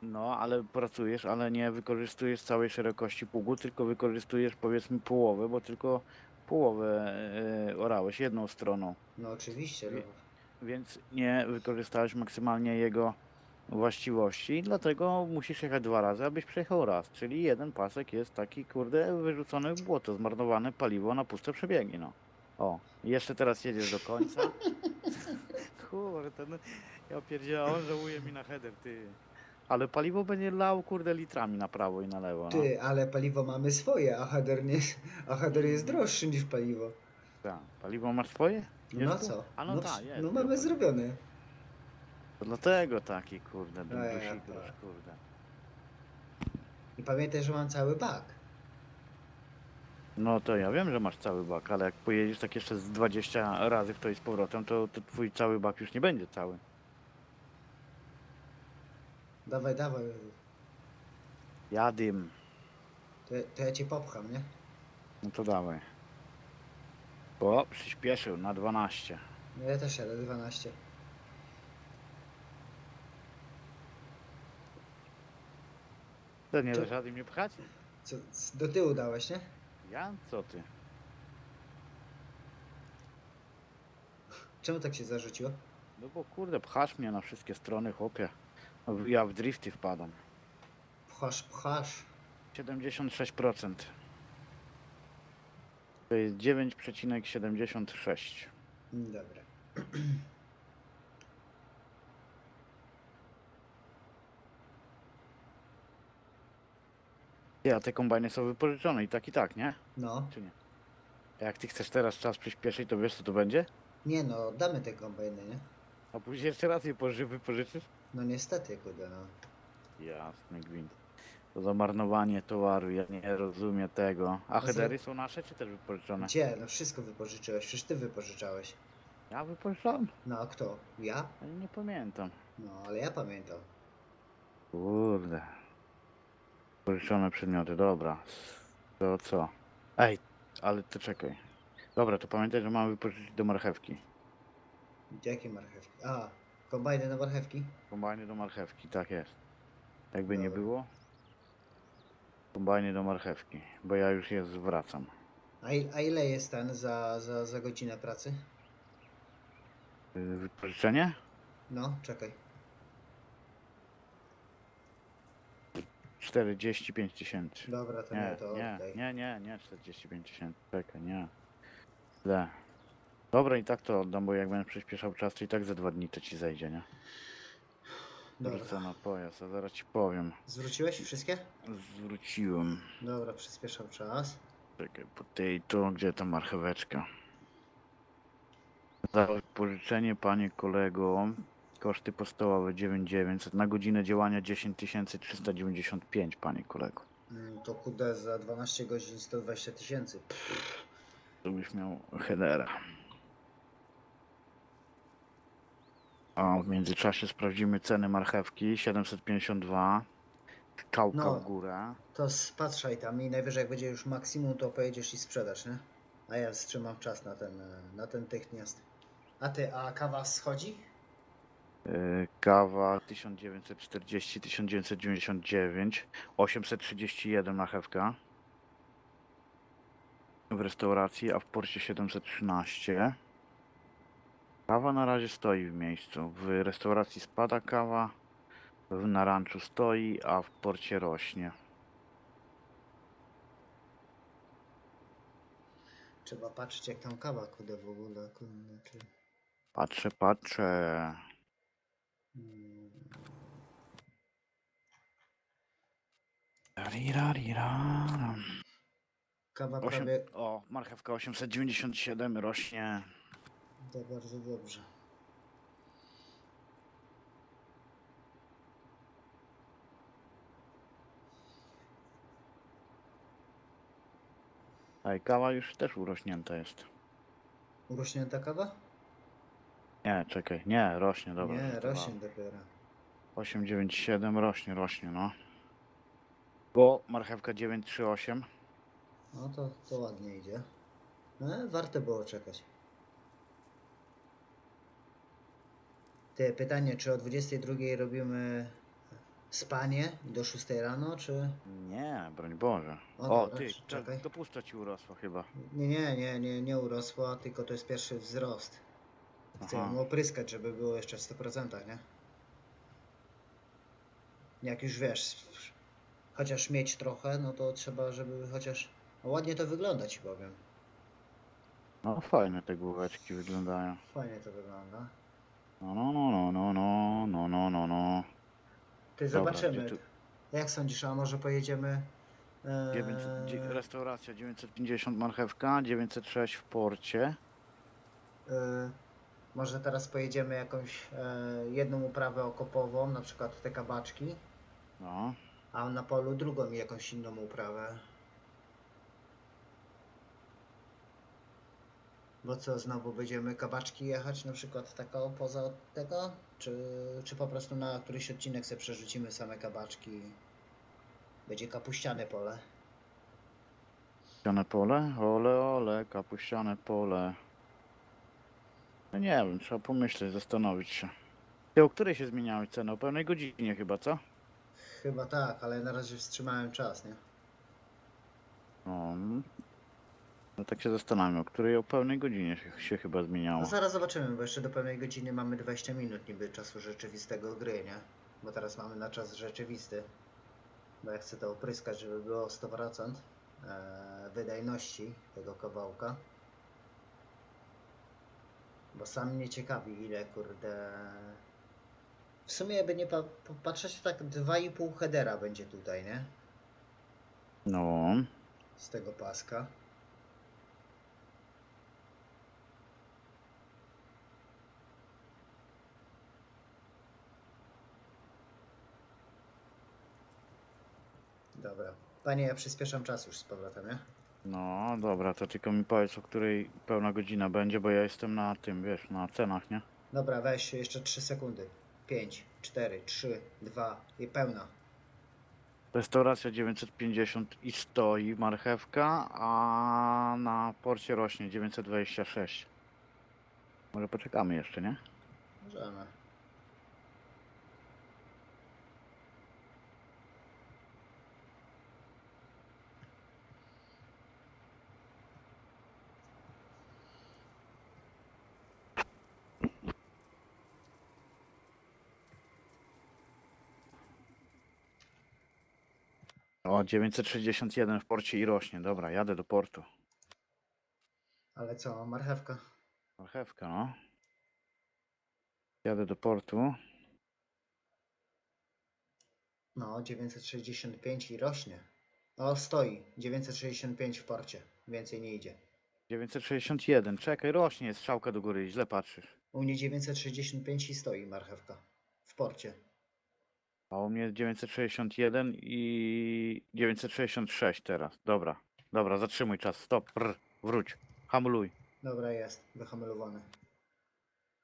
No, ale pracujesz, ale nie wykorzystujesz całej szerokości pługu, tylko wykorzystujesz powiedzmy połowę, bo tylko połowę e, orałeś jedną stroną, No oczywiście. No. Więc nie wykorzystałeś maksymalnie jego właściwości, dlatego musisz jechać dwa razy, abyś przejechał raz, czyli jeden pasek jest taki, kurde, wyrzucony w błoto, zmarnowane paliwo na puste przebiegi, no. O, jeszcze teraz jedziesz do końca. [LAUGHS] Kurde, no, ja pierdziałem, żałuję mi na header, ty. Ale paliwo będzie lał, kurde, litrami na prawo i na lewo, no. Ty, ale paliwo mamy swoje, a header, nie, a header jest droższy niż paliwo. Tak. Paliwo masz swoje? No na co? A no, no, tak, jest. no mamy zrobione. To dlatego taki, kurde, dusik, tak. kurde. I pamiętaj, że mam cały bak. No to ja wiem, że masz cały bak, ale jak pojedziesz tak jeszcze z 20 razy w to i z powrotem, to, to twój cały bak już nie będzie cały. Dawaj, dawaj. Jadym. To, to ja cię popcham, nie? No to dawaj. O, przyspieszył na 12. No ja też jadę 12. To nie To- dasz rady mnie pchać? Co, c- do tyłu dałeś, nie? Ja? Co ty? Czemu tak się zarzuciło? No bo kurde, pchasz mnie na wszystkie strony, chłopie. No, Ja w drifty wpadam. Pchasz, pchasz. 76%. To jest 9,76. Mm, Dobra. [CLEARS THROAT] Ja te kombajny są wypożyczone i tak i tak, nie? No. Czy nie? Jak ty chcesz teraz czas przyspieszyć, to wiesz co to będzie? Nie no, damy te kombajny, nie? A później jeszcze raz je poży- wypożyczysz? No niestety, kurde, no. Jasny gwint. To zamarnowanie towaru, ja nie rozumiem tego. A headery są nasze czy też wypożyczone? Gdzie? No wszystko wypożyczyłeś, przecież ty wypożyczałeś. Ja wypożyczałem? No a kto? Ja? Nie pamiętam. No, ale ja pamiętam. Kurde. Pożyczone przedmioty, dobra. To co? Ej, ale to czekaj. Dobra, to pamiętaj, że mamy wypożyczyć do marchewki. Jakie marchewki? A, kombajny na marchewki? Kombajny do marchewki, tak jest. Jakby nie Dobra. było. Kombajny do marchewki, bo ja już je zwracam. A, il, a ile jest ten za, za, za godzinę pracy? Y, Wypożyczenie? No, czekaj. 45 tysięcy. Dobra, to Nie, nie, to nie, oddaj. nie, nie, nie, 45 tysięcy. Czekaj, nie. Źle. Dobra, i tak to oddam, bo jak będę przyspieszał czas, to i tak za dwa dni to ci zejdzie, nie? Wrócę Dobra. na pojazd, a zaraz ci powiem. Zwróciłeś wszystkie? Zwróciłem. Dobra, przyspieszam czas. Czekaj, po tej to, gdzie ta marcheweczka? Za pożyczenie, panie kolego, koszty podstawowe 9900, na godzinę działania 10395, panie kolego. Mm, To kudę za 12 godzin 120 tysięcy. To byś miał headera. A w międzyczasie sprawdzimy ceny marchewki 752. Kałka No. w górę. To spatrzaj tam i najwyżej jak będzie już maksimum, to pojedziesz i sprzedasz, nie? A ja wstrzymam czas na ten, e, na ten techniast. A ty, a kawa schodzi? Yy, Kawa 1940, 1999, 831 marchewka. W restauracji, a w porcie 713. Kawa na razie stoi w miejscu. W restauracji spada kawa, w- na ranczu stoi, a w porcie rośnie. Trzeba patrzeć jak tam kawa kudę w ogóle, kurde, czy... Patrzę, patrzę. Mm, Rarirarira. Kawa Osiem, prawie... o, marchewka 897 rośnie. To bardzo dobrze. Ej, kawa już też urośnięta jest. Urośnięta kawa? Nie, czekaj, nie, rośnie, dobra. Nie, rośnie dopiero. 897 rośnie, rośnie, no. Bo marchewka 938. No to, to ładnie idzie. No, warto było czekać. Ty, pytanie, czy o 22 robimy spanie do 6 rano, czy... Nie, broń Boże. O, O, ty, czekaj. dopuszcza ci urosła chyba. Nie, nie, nie, nie, nie urosła, tylko to jest pierwszy wzrost. Chcę Aha. ją opryskać, żeby było jeszcze w 100%, nie? Jak już wiesz, chociaż mieć trochę, no to trzeba, żeby chociaż... Ładnie to wygląda, ci powiem. No fajne te główeczki wyglądają. Fajnie to wygląda. No, no, no, no, no, no, no, no, no. Ty Dobra, zobaczymy. gdzie tu- Jak sądzisz, a może pojedziemy... e, 900, dzie- restauracja 950 marchewka, 906 w porcie. e, może teraz pojedziemy jakąś e, jedną uprawę okopową, na przykład te kabaczki, No. a na polu drugą jakąś inną uprawę. Bo co, znowu będziemy kabaczki jechać, na przykład taką poza od tego? Czy, czy po prostu na któryś odcinek sobie przerzucimy same kabaczki? Będzie kapuściane pole. Kapuściane pole? Ole, ole, kapuściane pole. No nie wiem, trzeba pomyśleć, zastanowić się. Ty, o której się zmieniały ceny? O pewnej godzinie chyba, co? Chyba tak, ale na razie wstrzymałem czas, nie? No. No tak się zastanawiam, o której o pełnej godzinie się, się chyba zmieniało. No zaraz zobaczymy, bo jeszcze do pewnej godziny mamy 20 minut niby czasu rzeczywistego gry, nie? Bo teraz mamy na czas rzeczywisty. Bo ja chcę to opryskać, żeby było 100% e, wydajności tego kawałka. Bo sam mnie ciekawi ile kurde... W sumie by nie pa patrzeć, to tak 2,5 headera będzie tutaj, nie? No, Z tego paska. Dobra. Panie, ja przyspieszam czas już z powrotem, nie? no, dobra, to tylko mi powiedz, o której pełna godzina będzie, bo ja jestem na tym, wiesz, na cenach, nie? Dobra, weź jeszcze 3 sekundy. 5, 4, 3, 2 i pełna. Restauracja 950 i stoi marchewka, a na porcie rośnie 926. Może poczekamy jeszcze, nie? Możemy. O, 961 w porcie i rośnie. Dobra, jadę do portu. Ale co, marchewka? Marchewka, no. Jadę do portu. No, 965 i rośnie. O, stoi. 965 w porcie. Więcej nie idzie. 961. Czekaj, rośnie, jest strzałka do góry, źle patrzysz. U mnie 965 i stoi marchewka. W porcie. A u mnie 961 i 966 teraz. Dobra, dobra, zatrzymuj czas. Stop, prr, wróć. Hamuluj, Dobra, jest. Wyhamulowany.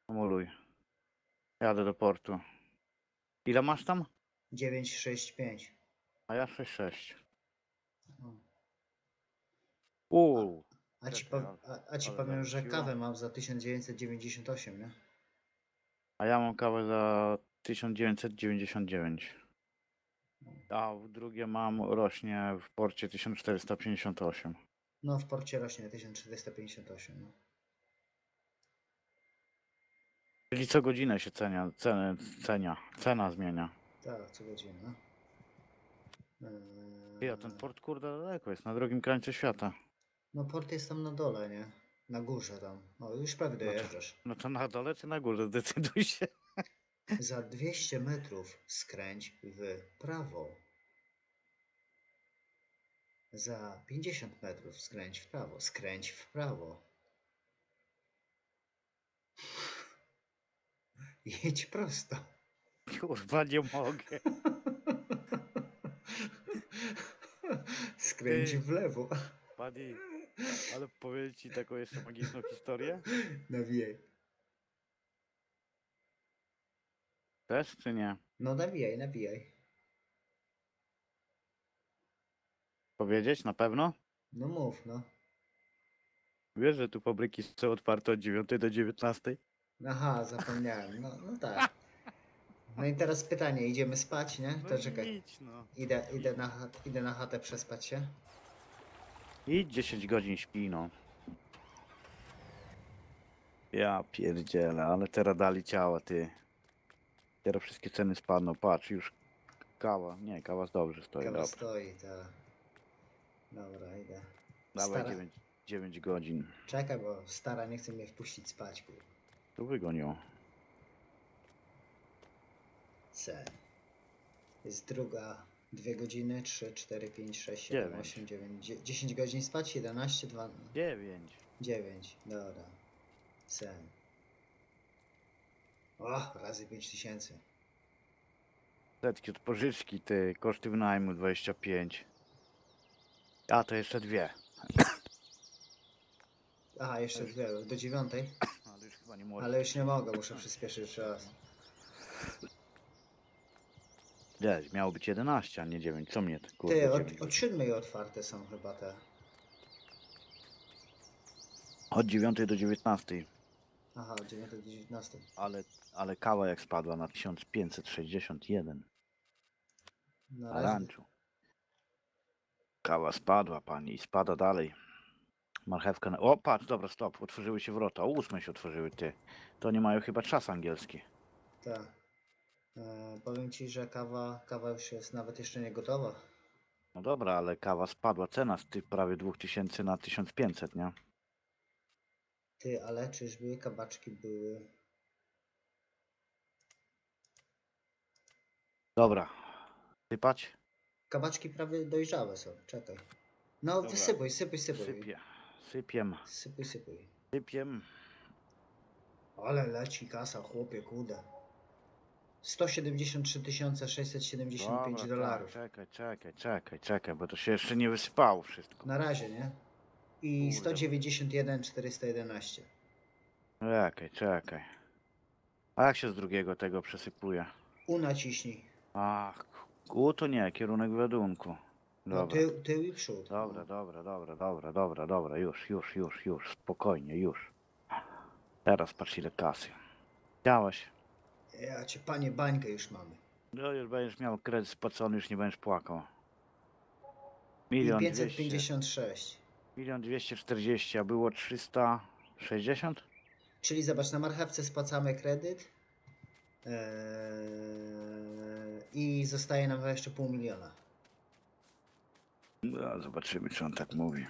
hamuluj. Jadę do portu. Ile masz tam? 965. A ja 66. O. Uuu, A ci, Czekaj, pow- a, a ci ale powiem, że kawę mam za 1998, nie? a ja mam kawę za 1999. A drugie mam rośnie w porcie 1458. No, w porcie rośnie 1458. No. Czyli co godzinę się cenia, ceny, cenia, cena zmienia. Tak, co godzinę. no. Eee, ten port kurde daleko jest, na drugim krańcu świata. No, port jest tam na dole, nie? Na górze tam. O, już prawie No to- dojeżdżasz. No to na dole czy na górze? Zdecyduj się. Za 200 metrów skręć w prawo. Za 50 metrów skręć w prawo. Skręć w prawo. Jedź prosto. Kurwa, nie mogę. Skręć Ty. w lewo. Pani, ale powiem ci taką jeszcze magiczną historię? Nawijaj. Też czy nie? No nawijaj, nawijaj. Powiedzieć na pewno? No mów, no. Wiesz, że tu fabryki są otwarte od 9 do 19? Aha, zapomniałem. No, no tak. No i teraz pytanie, idziemy spać, nie? To czekaj. idź no. Idę, idę, na, chat, idę na chatę przespać się. I 10 godzin śpi, no. Ja pierdzielę, ale teraz dali ciała, ty. Teraz wszystkie ceny spadną, patrz, już kawa, nie, kawa dobrze stoi, Kawa dobra. stoi, ta. Dobra, idę. Dawaj Stara. 9, 9 godzin. Czekaj, bo stara nie chce mnie wpuścić spać, kurwa. Tu wygonią. C. Jest druga. Dwie godziny, 3, 4, 5, 6, 7, Dziewięć. 8, 9, 10 godzin spać, 11, 2, 9. 9. Dobra. C. O, razy 5000. Setki od pożyczki, ty, koszty wynajmu 25. A, to jeszcze dwie. [CLEARS THROAT] Aha, jeszcze dwie, do dziewiątej. Ale już chyba nie może. Ale już nie mogę, muszę przyspieszyć jeszcze raz. Wiesz, miało być 11, a nie 9. Co mnie, kurde, Ty, 9 od, od siódmej otwarte są chyba te. Od 9 do 19. Aha, od 9 do 19. Ale, ale kawa jak spadła na 1561 Na ranczu. Kawa spadła pani i spada dalej. Marchewka na... O, patrz, dobra, stop, otworzyły się wrota. O ósmej się otworzyły, ty. To nie mają chyba czas angielski. Tak. E, powiem ci, że kawa, kawa już jest nawet jeszcze nie gotowa. No dobra, ale kawa spadła cena z tych prawie 2000 na 1500, nie? Ty, ale czyżby kabaczki były. Dobra. Sypać? Kabaczki prawie dojrzałe są, czekaj. No, Dobra. wysypuj, sypuj, sypuj. Sypię. Sypiem. Sypuj, sypuj. Sypiem. Ale leci kasa, chłopie, kuda. 173 675 Dobra, dolarów. Tak, czekaj, czekaj, czekaj, czekaj, bo to się jeszcze nie wysypało wszystko. Na razie, nie? I Kurde. 191 411. Czekaj, czekaj. A jak się z drugiego tego przesypuje? U naciśnij. Ach, U to nie, kierunek ładunku. No, Dobra. tył, tył i przód. Dobra, dobra, dobra, dobra, dobra, dobra, już, już, już, już, spokojnie, już. Teraz patrz ile kasy. Chciałaś. Ja cię, panie, bańkę już mamy. No już będziesz miał kredyt spłacony, już nie będziesz płakał. Milion dwieście, 556. milion dwieście czterdzieści, a było 360? Czyli zobacz, na marchewce spłacamy kredyt eee, i zostaje nam jeszcze pół miliona. No, zobaczymy, czy on tak mówi.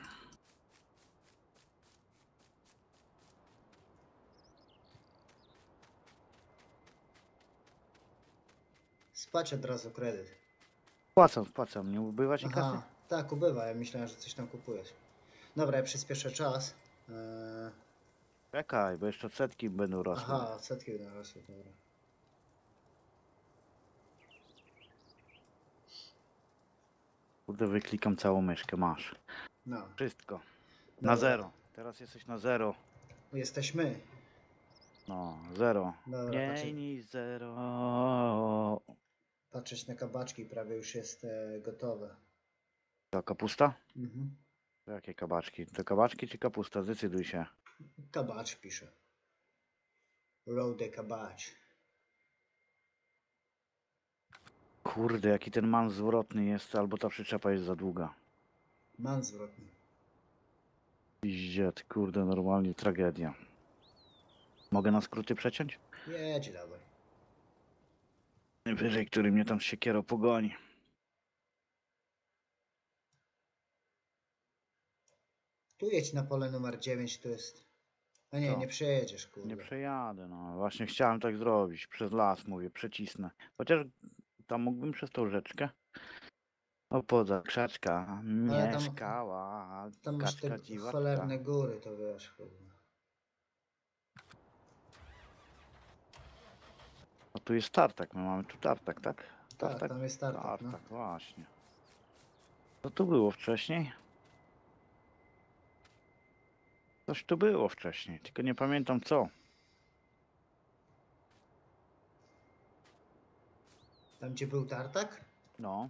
Spłać od razu kredyt. Płacam, płacam, nie ubywa ci kasy? Tak, ubywa. Ja myślałem, że coś tam kupujesz. Dobra, ja przyspieszę czas. Eee, Czekaj, bo jeszcze setki będą rosły. aha, setki będą rosły, dobra. Kurde, wyklikam całą myszkę, masz. No, Wszystko. Na Dobra. zero. Teraz jesteś na zero. jesteśmy. No, zero. Dobra, Mniej patrzę, niż zero. patrzeć na kabaczki, prawie już jest e, gotowe. To kapusta? Mhm. To Jakie kabaczki? To kabaczki czy kapusta? Zdecyduj się. Kabacz pisze. Road kabacz. Kurde, jaki ten man zwrotny jest, albo ta przyczepa jest za długa. Man zwrotny. Piździet, kurde, normalnie tragedia. Mogę na skróty przeciąć? Jedź, dawaj. Wyżej, który mnie tam siekiero pogoni. Tu jedź na pole numer 9, to jest... A nie, Co? nie przejedziesz, kurde. Nie przejadę, no. Właśnie chciałem tak zrobić. Przez las, mówię, przecisnę. Chociaż tam mógłbym przez tą rzeczkę. O, poza krzaczka Ale tam- mieszkała Tam masz te kaczka dziwaczka. cholerne góry, to wiesz, kurde. A tu jest tartak, my mamy tu tartak, tak? Tak, tam jest tartak, no. Właśnie. Co tu było wcześniej? Coś tu było wcześniej, tylko nie pamiętam co. Tam gdzie był tartak, No,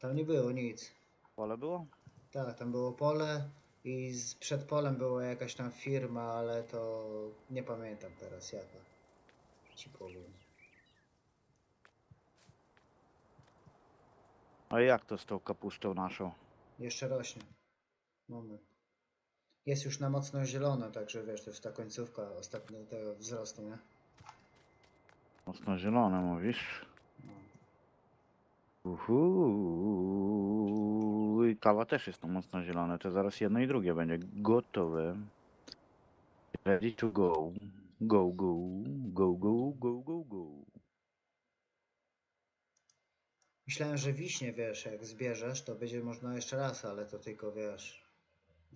tam nie było nic. pole było? Tak, tam było pole i z, przed polem była jakaś tam firma, ale to nie pamiętam teraz jaka. Ci powiem. A jak to z tą kapustą naszą? Jeszcze rośnie. Moment. Jest już na mocno zielono, także wiesz, to jest ta końcówka ostatniego tego wzrostu, nie? Mocno zielone mówisz? No. Uhu. I kawa też jest no mocno zielone, to zaraz jedno i drugie będzie gotowe. Ready to go. Go, go, go, go, go, go, go. Myślałem, że wiśnie, wiesz, jak zbierzesz, to będzie można jeszcze raz, ale to tylko, wiesz,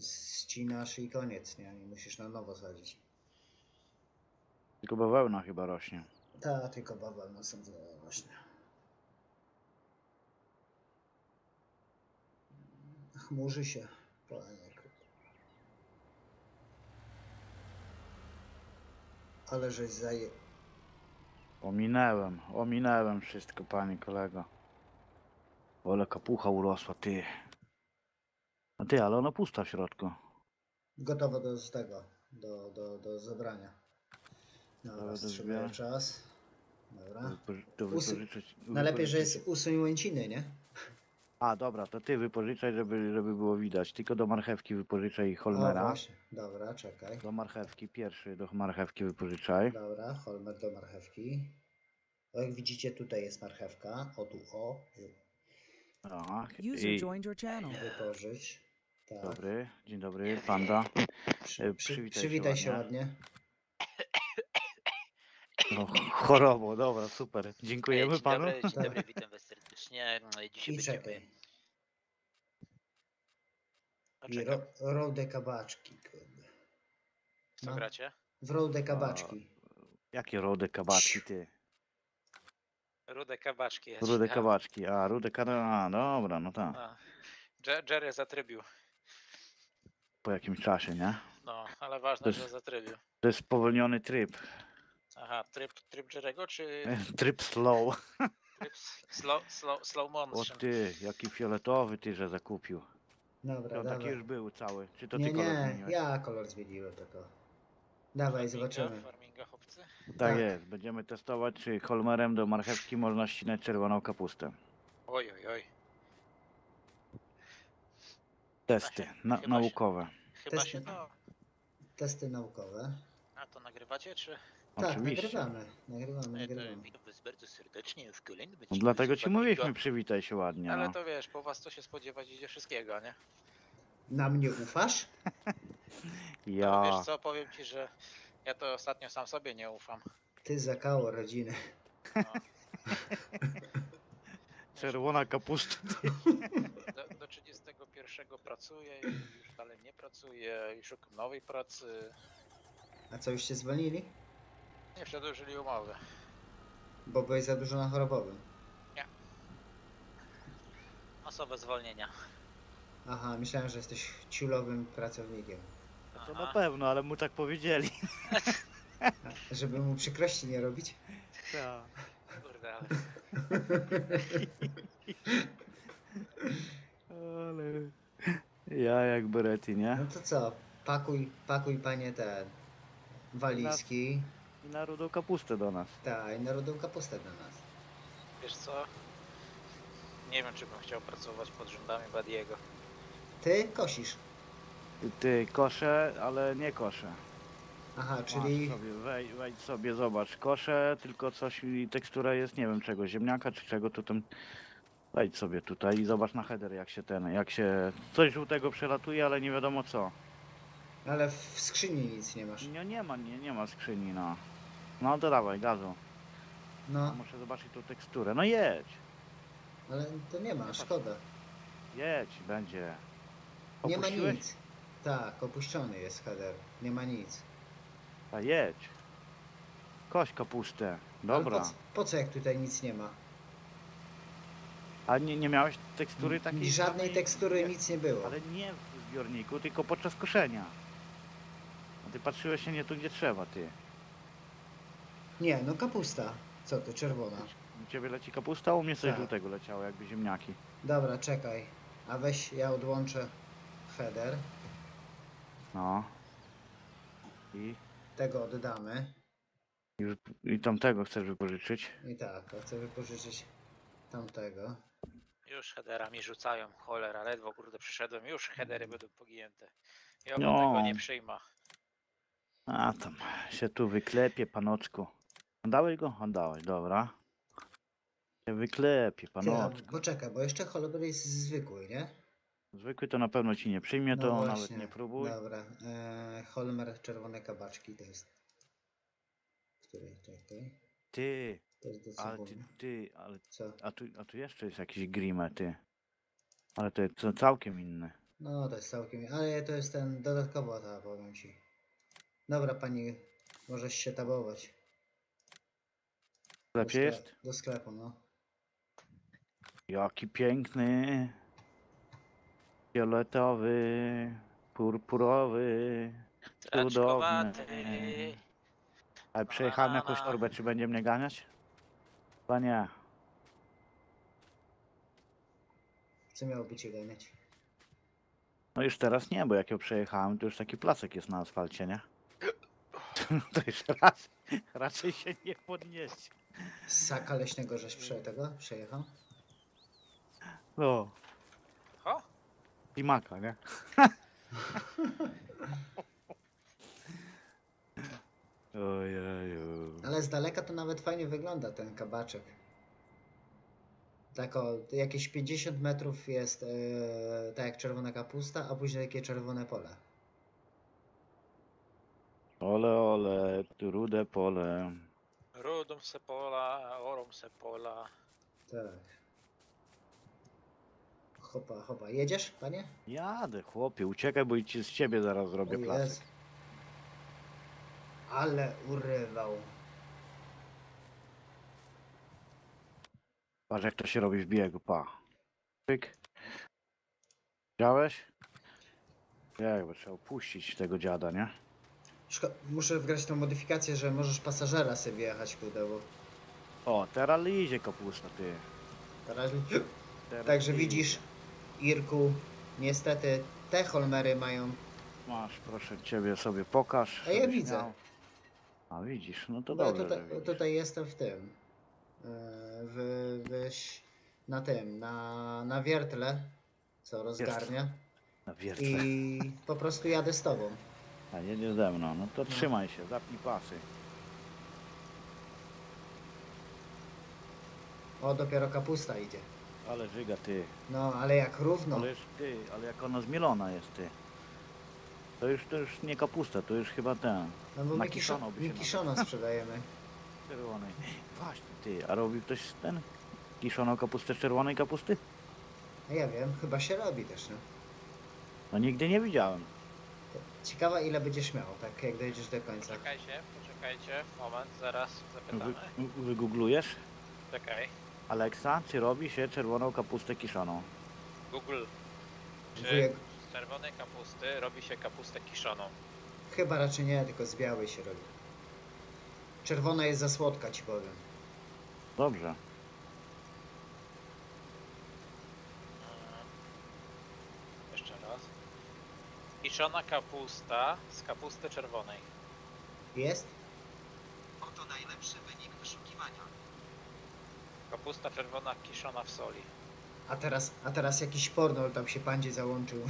ścinasz i koniec, nie? I musisz na nowo sadzić. Tylko bawełna chyba rośnie. Ta, tylko bawełna sądzę właśnie. Chmurzy się. Panie kurde. Ale żeś zaje... Ominęłem, ominęłem wszystko, panie kolego. Ole kapucha urosła, ty. A ty, ale ona pusta w środku. Gotowe do z tego, do, do, do zebrania. Dobra, Dobra, do wstrzymuję czas. Dobra. To wypożyczyć- Najlepiej, że jest usuń łęciny, nie? A, dobra, to ty wypożyczaj, żeby, żeby było widać. Tylko do marchewki wypożyczaj O, Holmera. właśnie. Dobra, czekaj. Do marchewki, pierwszy do marchewki wypożyczaj. Dobra, Holmer do marchewki. O, jak widzicie, tutaj jest marchewka. O tu, o. User I joined your channel. Wypożyć. Tak. dobry, dzień dobry, panda. Przy, e, przy, przywitaj się przywitaj się ładnie. ładnie. No, chorobo, dobra, super. Dziękujemy Dzień panu. dobry, dzień Tak. dobry, witam was serdecznie. No Dzisiaj I będziemy... czekaj. A I ro, rodę kabaczki. Kurde. co no. gracie? W rodę kabaczki. Jakie rude kabaczki, ty? Rude kabaczki. ja Rude kabaczki, a rude kada, a dobra, no tak. A, Je- Jerry zatrybił. Po jakimś czasie, nie? No, ale ważne, To jest- że zatrybił. To jest spowolniony tryb. Aha, tryb, tryb Jerry'ego czy [LAUGHS] Tryb slow. tryb s- slow, slow, slow O motion. ty, jaki fioletowy ty, że zakupił. Dobra, To taki dawaj. już był cały. Czy to nie, ty kolor nie, zmieniłeś? ja kolor zmieniłem tylko. Dawaj, Farminga, zobaczymy. Farminga, chłopcy. Tak tak. jest, będziemy testować, czy holmerem do marchewki można ścinać czerwoną kapustę. Oj, oj, oj. Testy na, Chyba się- naukowe. Chyba Testy. się to... Testy naukowe. A to nagrywacie, czy... Tak, Oczywiście. nagrywamy. Nagrywamy, to nagrywamy. witam was bardzo serdecznie w kolejnym No odcinku dlatego ci mówiliśmy, przywitaj się ładnie. Ale No. to wiesz, po was to się spodziewać idzie wszystkiego, nie? Na mnie ufasz? No, [LAUGHS] Ja. wiesz co, powiem ci, że ja to ostatnio sam sobie nie ufam. Ty zakało rodziny. No, [LAUGHS] Czerwona kapusta. [LAUGHS] 31 pracuję i już dalej nie pracuję i szukam nowej pracy. A co, już się zwolnili? Nie przedłużyli umowy. Bo byłeś za dużo na chorobowym. Masowe zwolnienia. Aha, myślałem, że jesteś ciulowym pracownikiem. To Aha. na pewno, ale mu tak powiedzieli. A, [LAUGHS] żeby mu przykrości nie robić? Tak. Kurde, ale [LAUGHS] Ale... Ja jak Beretti, nie? No to co, pakuj, pakuj panie ten walizki. I na rudą kapustę do nas. Tak, i narodową kapustę dla nas. wiesz co? Nie wiem, czy bym chciał pracować pod rządami Badiego. Ty kosisz. Ty, kosze, ale nie kosze. Aha, Czyli... Sobie, wejdź, wejdź sobie, zobacz. Kosze, tylko coś, i tekstura jest, nie wiem czego, ziemniaka czy czego tu tam. Wejdź sobie tutaj i zobacz na header jak się ten, jak się... Coś żółtego przelatuje, ale nie wiadomo co. ale w skrzyni nic nie masz. Nie, nie ma, nie, nie ma skrzyni, no. No to dawaj, gazu. No, Muszę zobaczyć tą teksturę. No jedź, ale to nie ma, szkoda. jedź, będzie. Nie ma Opuściłeś? nic. Tak, opuszczony jest header. Nie ma nic. A jedź. Koś kapustę. Ale Dobra. Po, co- po co jak tutaj nic nie ma? A nie, nie miałeś tekstury takiej Żadnej samej? tekstury, Nie, nic nie było. Ale nie w zbiorniku, tylko podczas koszenia. A ty patrzyłeś się nie tu, gdzie trzeba, ty. Nie, no kapusta. Co to, czerwona. U ciebie leci kapusta, u mnie coś Tak. żółtego leciało, jakby ziemniaki. Dobra, czekaj. A weź, ja odłączę header. No. I, Tego oddamy. I tamtego chcesz wypożyczyć? I tak, a chcę wypożyczyć tamtego. Już headerami rzucają, cholera, ledwo kurde przyszedłem, już headery będą pogięte. Ja No. no. tego nie przyjma. A tam się tu wyklepie, panoczku. Oddałeś go? Oddałeś, dobra. Się wyklepie, Ty, a, panoczku. poczekaj, bo jeszcze holober jest zwykły, nie? Zwykły to na pewno ci nie przyjmie, No to nawet właśnie, nie próbuj. Dobra, e, Holmer czerwone kabaczki to jest. Który, czekaj. Ty, To jest do ale ty, ty, ale Co? A tu, a tu jeszcze jest jakiś grime, ty. Ale to jest co- całkiem inny. No to jest całkiem, ale to jest ten dodatkowo ta, powiem ci. Dobra pani, możesz się tabować. Do Lepiej jest? Do sklepu, no. Jaki piękny. Fioletowy. Purpurowy. Cudowny. Ale przejechałem jakąś torbę, czy będziemy mnie ganiać? Chyba nie. Co miałoby cię ganiać? No już teraz nie, bo jak ją przejechałem, to już taki placek jest na asfalcie, nie? [LAUGHS] To już raczej, raczej się nie podniesie. Ssaka leśnego żeś prze, tego przejechał? No. O, Klimaka, nie? [LAUGHS] Ojeju. Ale z daleka to nawet fajnie wygląda ten kabaczek. Tak o, jakieś 50 metrów jest e, tak jak czerwona kapusta, a później takie czerwone pole. Ole, ole, tu rude pole. rudą se pola, orą se pola. Tak. Hopa, hopa. Jedziesz, panie? Jadę, chłopie, uciekaj, bo i ci z ciebie zaraz zrobię O placek. jest. Ale urywał. Patrz jak to się robi w biegu, pa. Pyk. Widziałeś? Jakby trzeba opuścić tego dziada, nie? Szko- muszę wgrać tą modyfikację, że możesz pasażera sobie jechać, kurde, bo O, teraz lizie kapusta, ty. Teraz... Teraz Także lizie. widzisz, Irku, niestety te Holmery mają... Masz, proszę ciebie sobie pokaż. A ja widzę. miał. A widzisz, no to ja dobrze, tutaj, tutaj jestem w tym. e, W, na tym, na, na wiertle, co rozgarnia. Na wiertle. I po prostu jadę z tobą. A jedzie ze mną, no to trzymaj się, zapnij pasy. O, dopiero kapusta idzie. Ale żyga ty. No, ale jak równo. Ależ ty, ale jak ona zmielona jest ty. To już, to już nie kapusta, to już chyba ten. No bo na kiszono kiszo, by się my kiszono [LAUGHS] sprzedajemy. Czerwonej. Właśnie ty, a robi ktoś ten? Kiszoną kapustę z czerwonej kapusty? No ja wiem, chyba się robi też, no. No nigdy nie widziałem. Ciekawa ile będziesz miał, tak jak dojdziesz do końca. Poczekajcie, poczekajcie, moment, zaraz zapytamy. Wy, wygooglujesz? Czekaj, Alexa, czy robi się czerwoną kapustę kiszoną? Google. Czy Wujek, czerwonej kapusty robi się kapustę kiszoną? chyba raczej nie, tylko z białej się robi. Czerwona jest za słodka, ci powiem. Dobrze. Mm. Jeszcze raz. Kiszona kapusta z kapusty czerwonej. Jest? Oto najlepszy wynik wyszukiwania. Kapusta czerwona kiszona w soli. A teraz, a teraz jakiś pornol tam się pandzie załączył.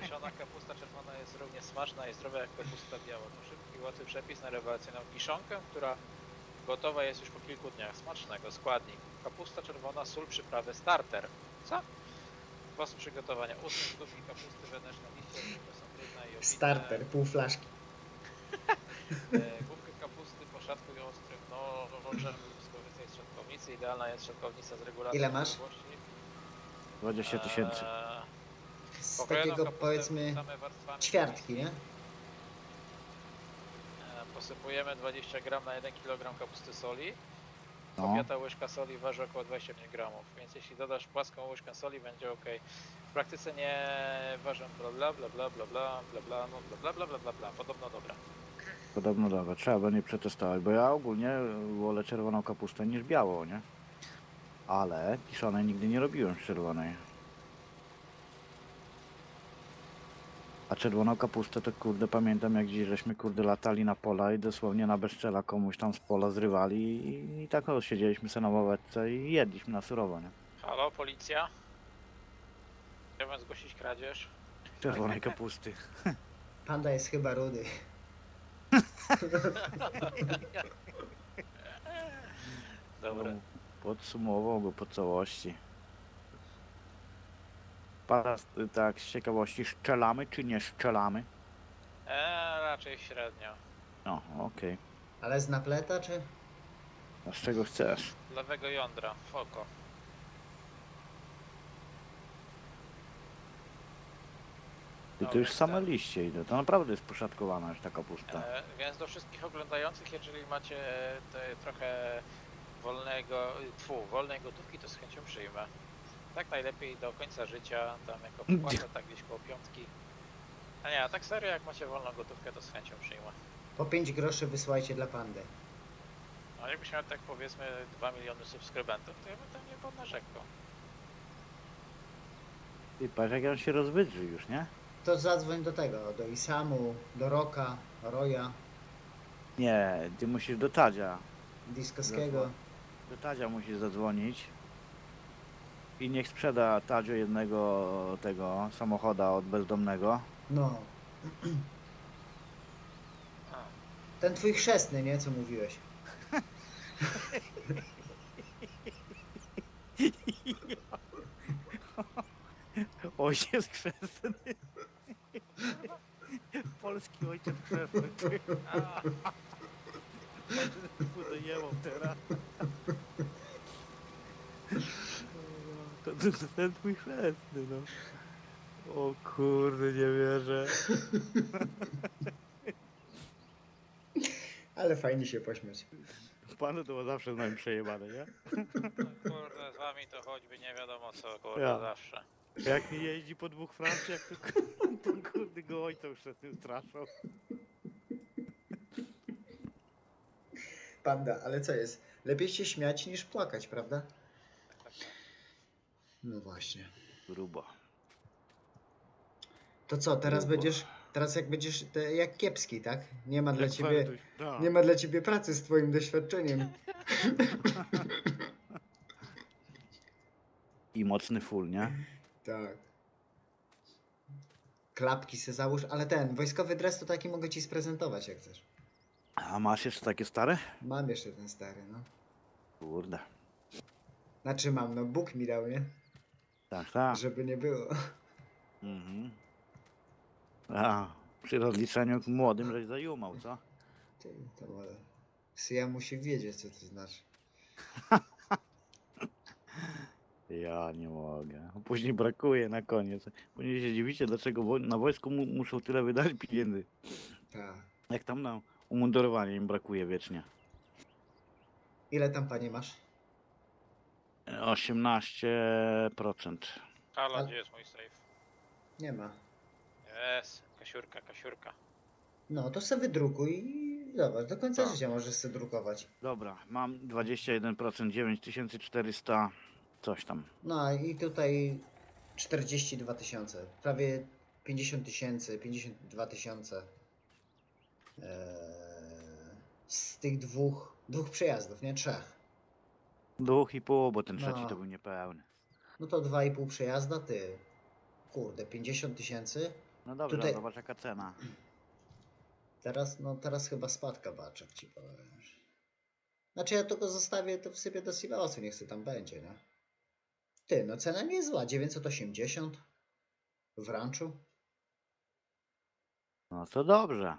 Kiszona kapusta czerwona jest równie smaczna i zdrowa jak kapusta biała. To szybki, łatwy przepis na rewelacyjną kiszonkę, która gotowa jest już po kilku dniach. Smacznego. Składnik. Kapusta czerwona, sól, przyprawy, starter. Co? Sposób przygotowania. Ustne sztuki kapusty wewnętrzne liście, zwykle są brudne i obite. Starter, pół flaszki. [LAUGHS] E, Główkę kapusty poszatkuj ostrym nożem Idealna jest szatkownica z regulacją Ile masz? odległości. 20 tysięcy. Eee, Z takiego kapustę powiedzmy wrzucamy warstwami ćwiartki, nie? E, Posypujemy 20 gram na 1 kg kapusty soli. No. Kobieta łyżka soli waży około 25 gramów, więc jeśli dodasz płaską łyżkę soli będzie ok. W praktyce nie ważę bla bla bla bla bla bla bla bla no bla bla bla bla bla bla podobno dobra. Podobno dobra, trzeba będzie przetestować, bo ja ogólnie wolę czerwoną kapustę niż białą, nie? Ale kiszonej nigdy nie robiłem z czerwonej. A czerwoną kapustę to kurde pamiętam jak dziś żeśmy kurde latali na pola i dosłownie na bezczela komuś tam z pola zrywali i, i tak o, siedzieliśmy sobie na ławeczce i jedliśmy na surowo, nie? Halo, policja? Chciałbym zgłosić kradzież. Czerwonej kapusty. Panda jest chyba rudy. [LAUGHS] Dobra. Podsumował go po całości. Teraz y, tak z ciekawości, strzelamy czy nie strzelamy? Eee, raczej średnio. No, okej. Ale z napleta, czy? A z czego chcesz? Lewego jądra, foko. Ty to już same liście idą. To naprawdę jest poszatkowana już ta kapusta. E, więc do wszystkich oglądających, jeżeli macie te trochę wolnego, tfu, wolnej gotówki, to z chęcią przyjmę. Tak najlepiej do końca życia, tam jako wpłata, tak gdzieś koło piątki. A nie, a tak serio, jak macie wolną gotówkę, to z chęcią przyjmę. Po 5 groszy wysłajcie dla pandy. No jakbyś miał tak powiedzmy 2 miliony subskrybentów, to ja bym tam nie podnarzekał. Ty patrz jak on się rozwydrzy już, nie? To zadzwoń do tego, do Isamu, do Roka, Roya, Nie, ty musisz do Tadzia. Diskowskiego. Do Tadzia musisz zadzwonić. I niech sprzeda Tadziu jednego tego samochoda od bezdomnego. No. Ten twój chrzestny, nie? Co mówiłeś. [LAUGHS] Ojciec chrzestny. [LAUGHS] Polski ojciec chrzestny. a, Podejęło teraz. To, to, to ten twój chrzestny, no. O kurde, nie wierzę. [LAUGHS] Ale fajnie się pośmiać. Panu to zawsze z nami przejebane, nie? no kurde, z wami to choćby nie wiadomo co, kurde, Ja. zawsze. Jak mi jeździ po dwóch Francjach, to, [LAUGHS] to kurde go ojcem chrzestnym straszą. Panda, ale co jest? Lepiej się śmiać niż płakać, prawda? No właśnie. Grubo. To co, teraz Grubo. będziesz, teraz jak będziesz, te, jak kiepski, tak? Nie ma dla Jak ciebie, Ferduś, tak. nie ma dla ciebie pracy z twoim doświadczeniem. I mocny full, nie? Tak. Klapki se załóż, ale ten, wojskowy dres to taki mogę ci sprezentować jak chcesz. A masz jeszcze takie stare? Mam jeszcze ten stary, no. Kurde. Znaczy mam, no Bóg mi dał, nie? Tak, tak. Żeby nie było. Mhm. A, przy rozliczeniu młodym żeś zajumał, co? Ty, to może... Ja musi wiedzieć, co to znaczy. [LAUGHS] Ja nie mogę. Później brakuje na koniec. Później się dziwicie, dlaczego wo- na wojsku mu muszą tyle wydać pieniędzy. Tak. Jak tam na umundurowanie im brakuje wiecznie. Ile tam panie masz? 18%. Halo, A- gdzie jest mój safe? Nie ma. Jest, kasiurka, kasiurka. No, to sobie wydrukuj i zobacz, do końca Tak. życia możesz sobie drukować. Dobra, mam 21%, 9400, coś tam. No i tutaj 42 tysiące, prawie 50 tysięcy, 52 tysiące. Eee, z tych dwóch, dwóch przejazdów, nie? Trzech. Dwóch i pół, bo ten trzeci No. to był niepełny. No to 2,5 przejazda, ty. Kurde, 50 tysięcy. No dobrze, Tutaj- zobacz jaka cena. [CLEARS THROAT] Teraz, no teraz chyba spadka baczek ci powiem. Znaczy ja to go zostawię, to wsypię do silosu, niech se tam będzie, nie? Ty, no cena nie jest zła, 980 w ranczu. No to dobrze.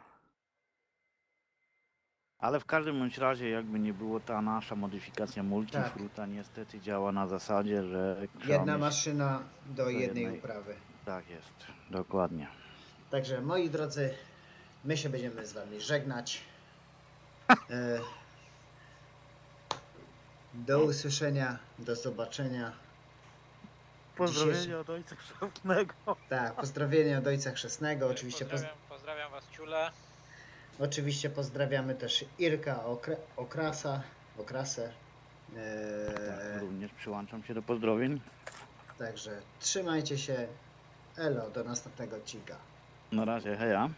Ale w każdym bądź razie, jakby nie było, ta nasza modyfikacja multifruta niestety działa na zasadzie, że Jedna maszyna do jednej jednej. uprawy. Tak jest, dokładnie. Także moi drodzy, my się będziemy z wami żegnać. [LAUGHS] E, Do usłyszenia, do zobaczenia. Pozdrowienia od ojca chrzestnego. Tak, pozdrowienia od Ojca Chrzestnego. Oczywiście, poz, pozdrawiam, pozdrawiam was ciule. oczywiście pozdrawiamy też Irka Okra, Okrasa, Okrasę. Tak, E, również przyłączam się do pozdrowień. także trzymajcie się. Elo, do następnego odcinka. Na razie, heja.